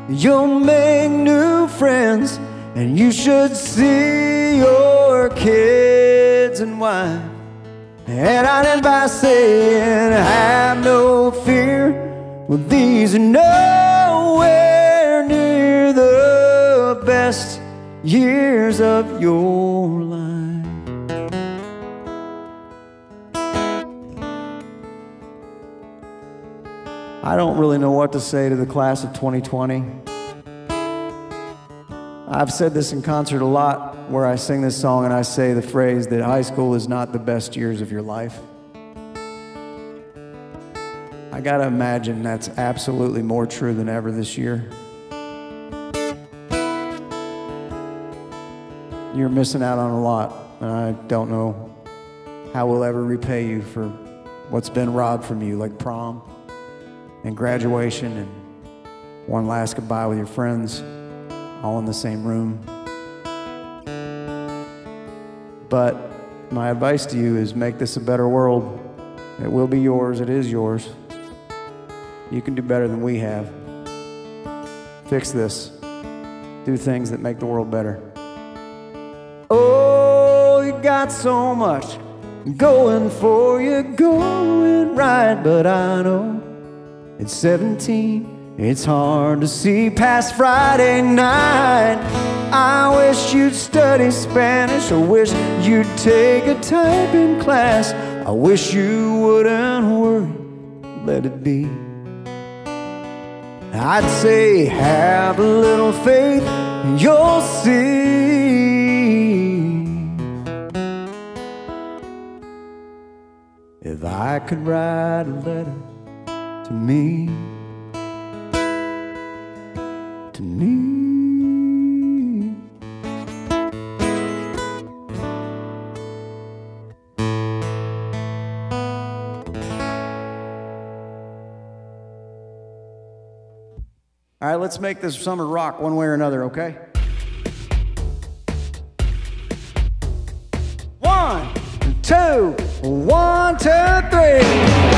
You'll make new friends, and you should see your kids and wife. And I'd end by saying, Have no fear. Well, these are nowhere near the best years of your life. I don't really know what to say to the class of 2020. I've said this in concert a lot where I sing this song and I say the phrase that high school is not the best years of your life. I gotta imagine that's absolutely more true than ever this year. You're missing out on a lot, and I don't know how we'll ever repay you for what's been robbed from you, like prom and graduation and one last goodbye with your friends, all in the same room. But my advice to you is make this a better world. It will be yours, it is yours. You can do better than we have. Fix this. Do things that make the world better. Oh, you got so much going for you, going right, but I know at 17, it's hard to see past Friday night. I wish you'd study Spanish. I wish you'd take a typing class. I wish you wouldn't worry. let it be. I'd say, have a little faith, and you'll see. If I could write a letter to me, to me. All right, let's make this summer rock one way or another, okay? One, two, one, two, three.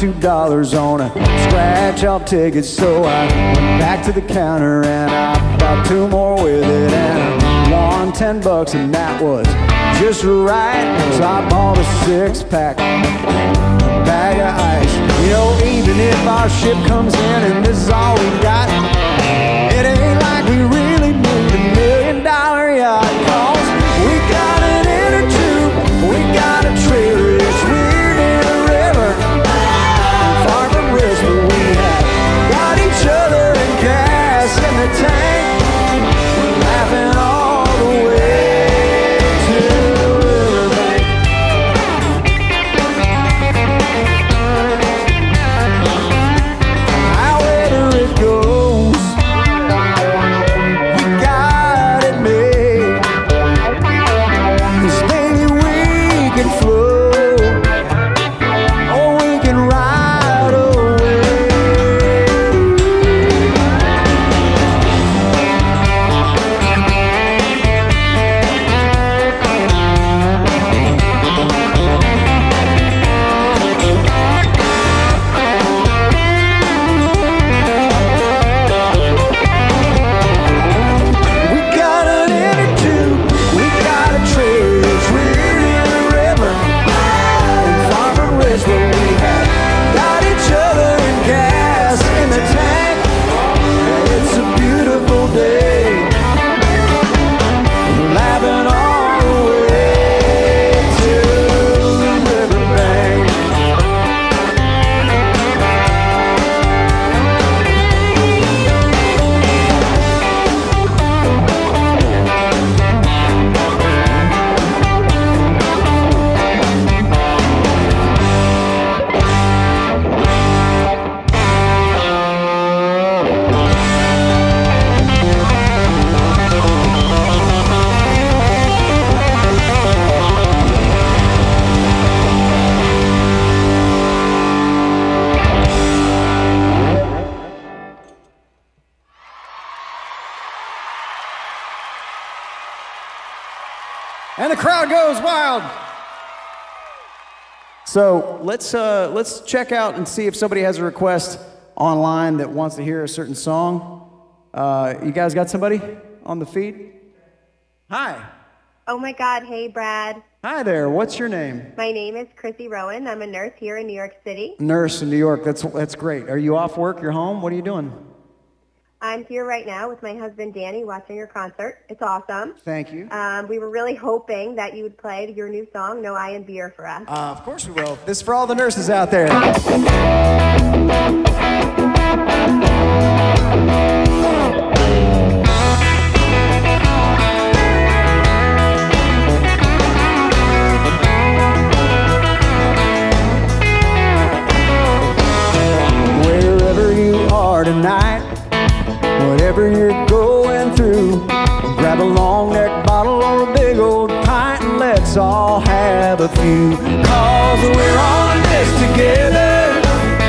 Two dollars on a scratch off ticket, so I went back to the counter and I bought two more with it, and I won ten bucks, and that was just right. So I bought a six pack, a bag of ice. You know, even if our ship comes in and this So let's uh, let's check out and see if somebody has a request online that wants to hear a certain song. Uh, you guys got somebody on the feed? Hi, Oh my God. Hey, Brad. hi there. What's your name? My name is Chrissy Rowan. I'm a nurse here in New York City. Nurse in New York. That's that's great. Are you off work? You're home. What are you doing? I'm here right now with my husband Danny watching your concert. It's awesome. Thank you. Um, we were really hoping that you would play your new song, No I in Beer, for us. Uh, of course we will. This is for all the nurses out there. A few. Cause we're on this together.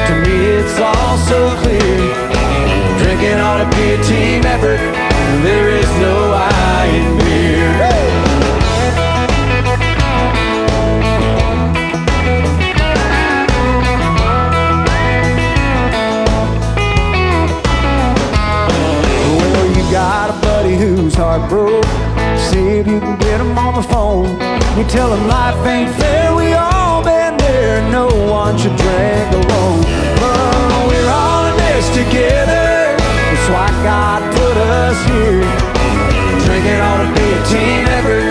To me, it's all so clear. Drinking ought to be a team effort. There is no I in beer. Hey! Well, you got a buddy who's heartbroken. See if you can get him on the phone. You tell them life ain't fair, we all been there, no one should drag alone. But we're all in this together, that's why God put us here. Drinking on a team. every